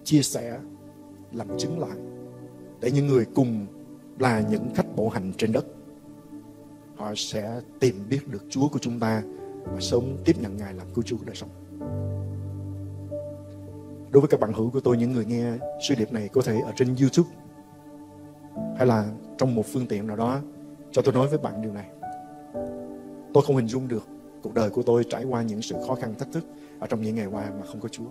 chia sẻ, làm chứng lại để những người cùng là những khách bộ hành trên đất họ sẽ tìm biết được Chúa của chúng ta và sống tiếp nhận Ngài làm cứu Chúa của đời sống. Đối với các bạn hữu của tôi, những người nghe sứ điệp này có thể ở trên YouTube hay là trong một phương tiện nào đó cho tôi nói với bạn điều này. Tôi không hình dung được cuộc đời của tôi trải qua những sự khó khăn thách thức ở trong những ngày qua mà không có Chúa.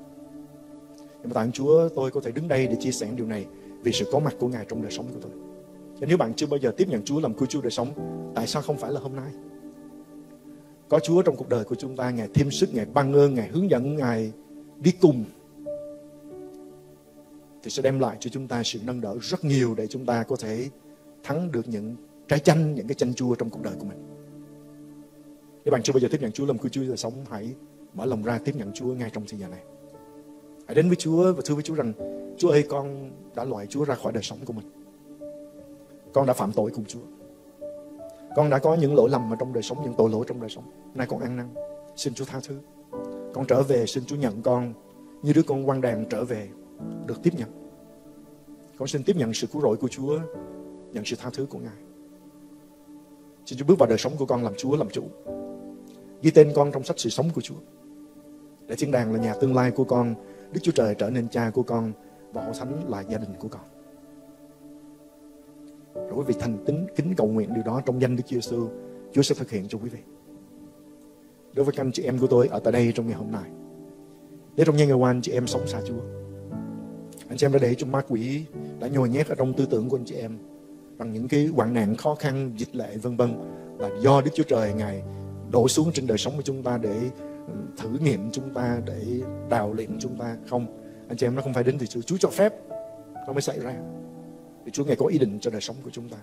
Nhưng mà tạ Chúa tôi có thể đứng đây để chia sẻ điều này vì sự có mặt của Ngài trong đời sống của tôi. Nếu bạn chưa bao giờ tiếp nhận Chúa làm cứu Chúa đời sống, tại sao không phải là hôm nay? Có Chúa trong cuộc đời của chúng ta, Ngài thêm sức, Ngài ban ơn, Ngài hướng dẫn, Ngài đi cùng thì sẽ đem lại cho chúng ta sự nâng đỡ rất nhiều để chúng ta có thể thắng được những trái chanh, những cái chanh chua trong cuộc đời của mình. Nếu bạn chưa bao giờ tiếp nhận Chúa làm cứu Chúa đời sống, hãy mở lòng ra tiếp nhận Chúa ngay trong thời gian này. Hãy đến với Chúa và thưa với Chúa rằng, Chúa ơi con đã loại Chúa ra khỏi đời sống của mình. Con đã phạm tội cùng Chúa. Con đã có những lỗi lầm ở trong đời sống, những tội lỗi trong đời sống. Nay con ăn năn, xin Chúa tha thứ. Con trở về, xin Chúa nhận con như đứa con quan đàn trở về, được tiếp nhận. Con xin tiếp nhận sự cứu rỗi của Chúa, nhận sự tha thứ của Ngài. Xin Chúa bước vào đời sống của con làm Chúa làm chủ. Ghi tên con trong sách sự sống của Chúa. Để thiên đàng là nhà tương lai của con, Đức Chúa Trời trở nên cha của con và hội thánh là gia đình của con. Rồi quý vị thành tính kính cầu nguyện điều đó trong danh Đức Chúa Giêsu, Chúa sẽ thực hiện cho quý vị. Đối với các anh chị em của tôi ở tại đây trong ngày hôm nay, nếu trong những ngày qua anh chị em sống xa Chúa, anh chị em đã để cho ma quỷ đã nhồi nhét ở trong tư tưởng của anh chị em bằng những cái hoạn nạn khó khăn, dịch lệ vân vân là do Đức Chúa Trời ngài đổ xuống trên đời sống của chúng ta để ừ, thử nghiệm chúng ta để đào luyện chúng ta. Không anh chị em nó không phải đến từ Chúa. Chúa cho phép nó mới xảy ra thì Chúa ngài có ý định cho đời sống của chúng ta.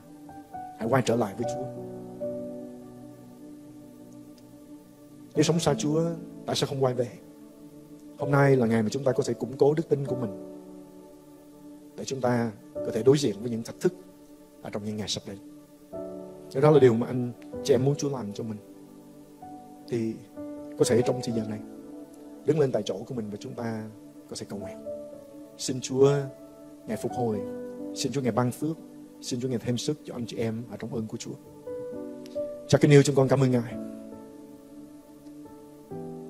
Hãy quay trở lại với Chúa. Nếu sống xa Chúa tại sao không quay về. Hôm nay là ngày mà chúng ta có thể củng cố đức tin của mình, để chúng ta có thể đối diện với những thách thức ở trong những ngày sắp đến. Đó là điều mà anh chị em muốn Chúa làm cho mình, thì có thể trong thời gian này, đứng lên tại chỗ của mình và chúng ta có thể cầu nguyện. Xin Chúa ngài phục hồi xin Chúa ngài ban phước xin Chúa ngài thêm sức cho anh chị em ở trong ơn của Chúa cha kính yêu chúng con cảm ơn ngài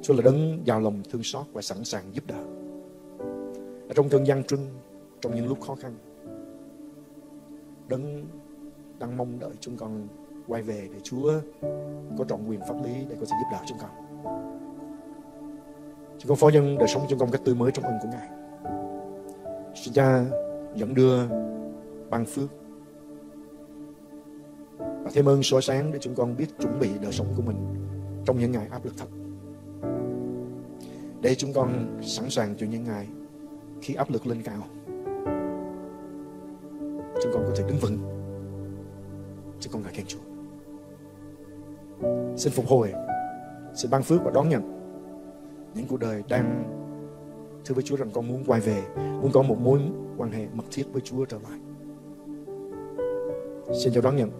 Chúa là đấng giàu lòng thương xót và sẵn sàng giúp đỡ ở trong cơn gian trưng, trong những lúc khó khăn đấng đang mong đợi chúng con quay về để Chúa có trọn quyền pháp lý để có thể giúp đỡ chúng con. Chúng con phó nhân đời sống chúng con cách tươi mới trong ơn của Ngài. Xin cha dẫn đưa ban phước. Và thêm ơn soi sáng để chúng con biết chuẩn bị đời sống của mình trong những ngày áp lực thật. Để chúng con sẵn sàng cho những ngày khi áp lực lên cao. Chúng con có thể đứng vững. Chúng con ngợi khen Chúa. Xin phục hồi xin ban phước và đón nhận những cuộc đời đang thưa với Chúa rằng con muốn quay về, muốn có một mối quan hệ mật thiết với Chúa trở lại. Xin cho đón nhận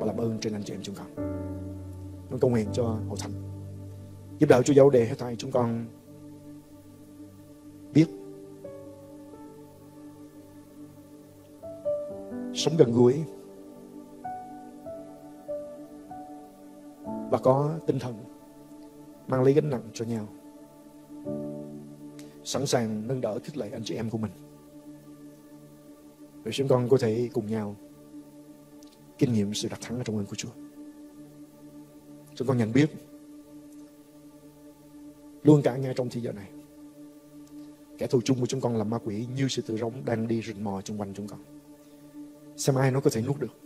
và làm ơn trên anh chị em chúng con. Con cầu nguyện cho hội thánh. Giúp đỡ Chúa giáo để hết thảy chúng con biết. Sống gần gũi và có tinh thần mang lấy gánh nặng cho nhau. Sẵn sàng nâng đỡ khích lệ anh chị em của mình để chúng con có thể cùng nhau kinh nghiệm sự đặt thắng ở trong ơn của Chúa. Chúng con nhận biết luôn cả ngay trong thời giờ này, kẻ thù chung của chúng con là ma quỷ như sự tự rống đang đi rình mò xung quanh chúng con. Xem ai nó có thể nuốt được.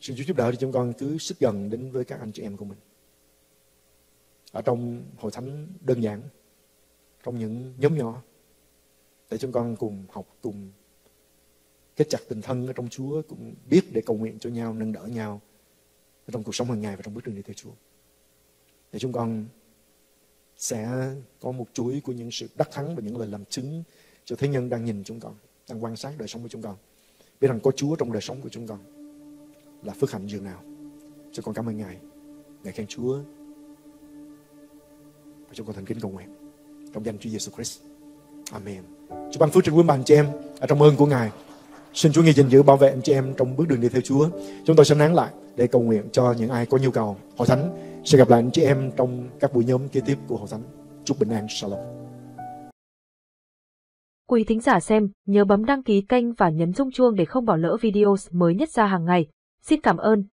Xin Chúa giúp đỡ cho chúng con cứ xích gần đến với các anh chị em của mình. Ở trong hội thánh đơn giản, trong những nhóm nhỏ, để chúng con cùng học, cùng kết chặt tình thân ở trong Chúa, cũng biết để cầu nguyện cho nhau, nâng đỡ nhau trong cuộc sống hàng ngày và trong bước đường đi theo Chúa để chúng con sẽ có một chuỗi của những sự đắc thắng và những lời làm chứng cho thế nhân đang nhìn chúng con, đang quan sát đời sống của chúng con biết rằng có Chúa trong đời sống của chúng con là phước hạnh dường nào. Cho con cảm ơn Ngài. Ngài khen Chúa. Và chúng con thành kính cầu nguyện. Trong danh Chúa Giêsu Christ. Amen. Chúa ban phước trên quý bà anh chị em ở trong ơn của Ngài. Xin Chúa nghe gìn giữ bảo vệ anh chị em trong bước đường đi theo Chúa. Chúng tôi sẽ nán lại để cầu nguyện cho những ai có nhu cầu. Hội Thánh sẽ gặp lại anh chị em trong các buổi nhóm kế tiếp của Hội Thánh. Chúc bình an. Shalom. Quý thính giả xem, nhớ bấm đăng ký kênh và nhấn rung chuông để không bỏ lỡ video mới nhất ra hàng ngày. Xin cảm ơn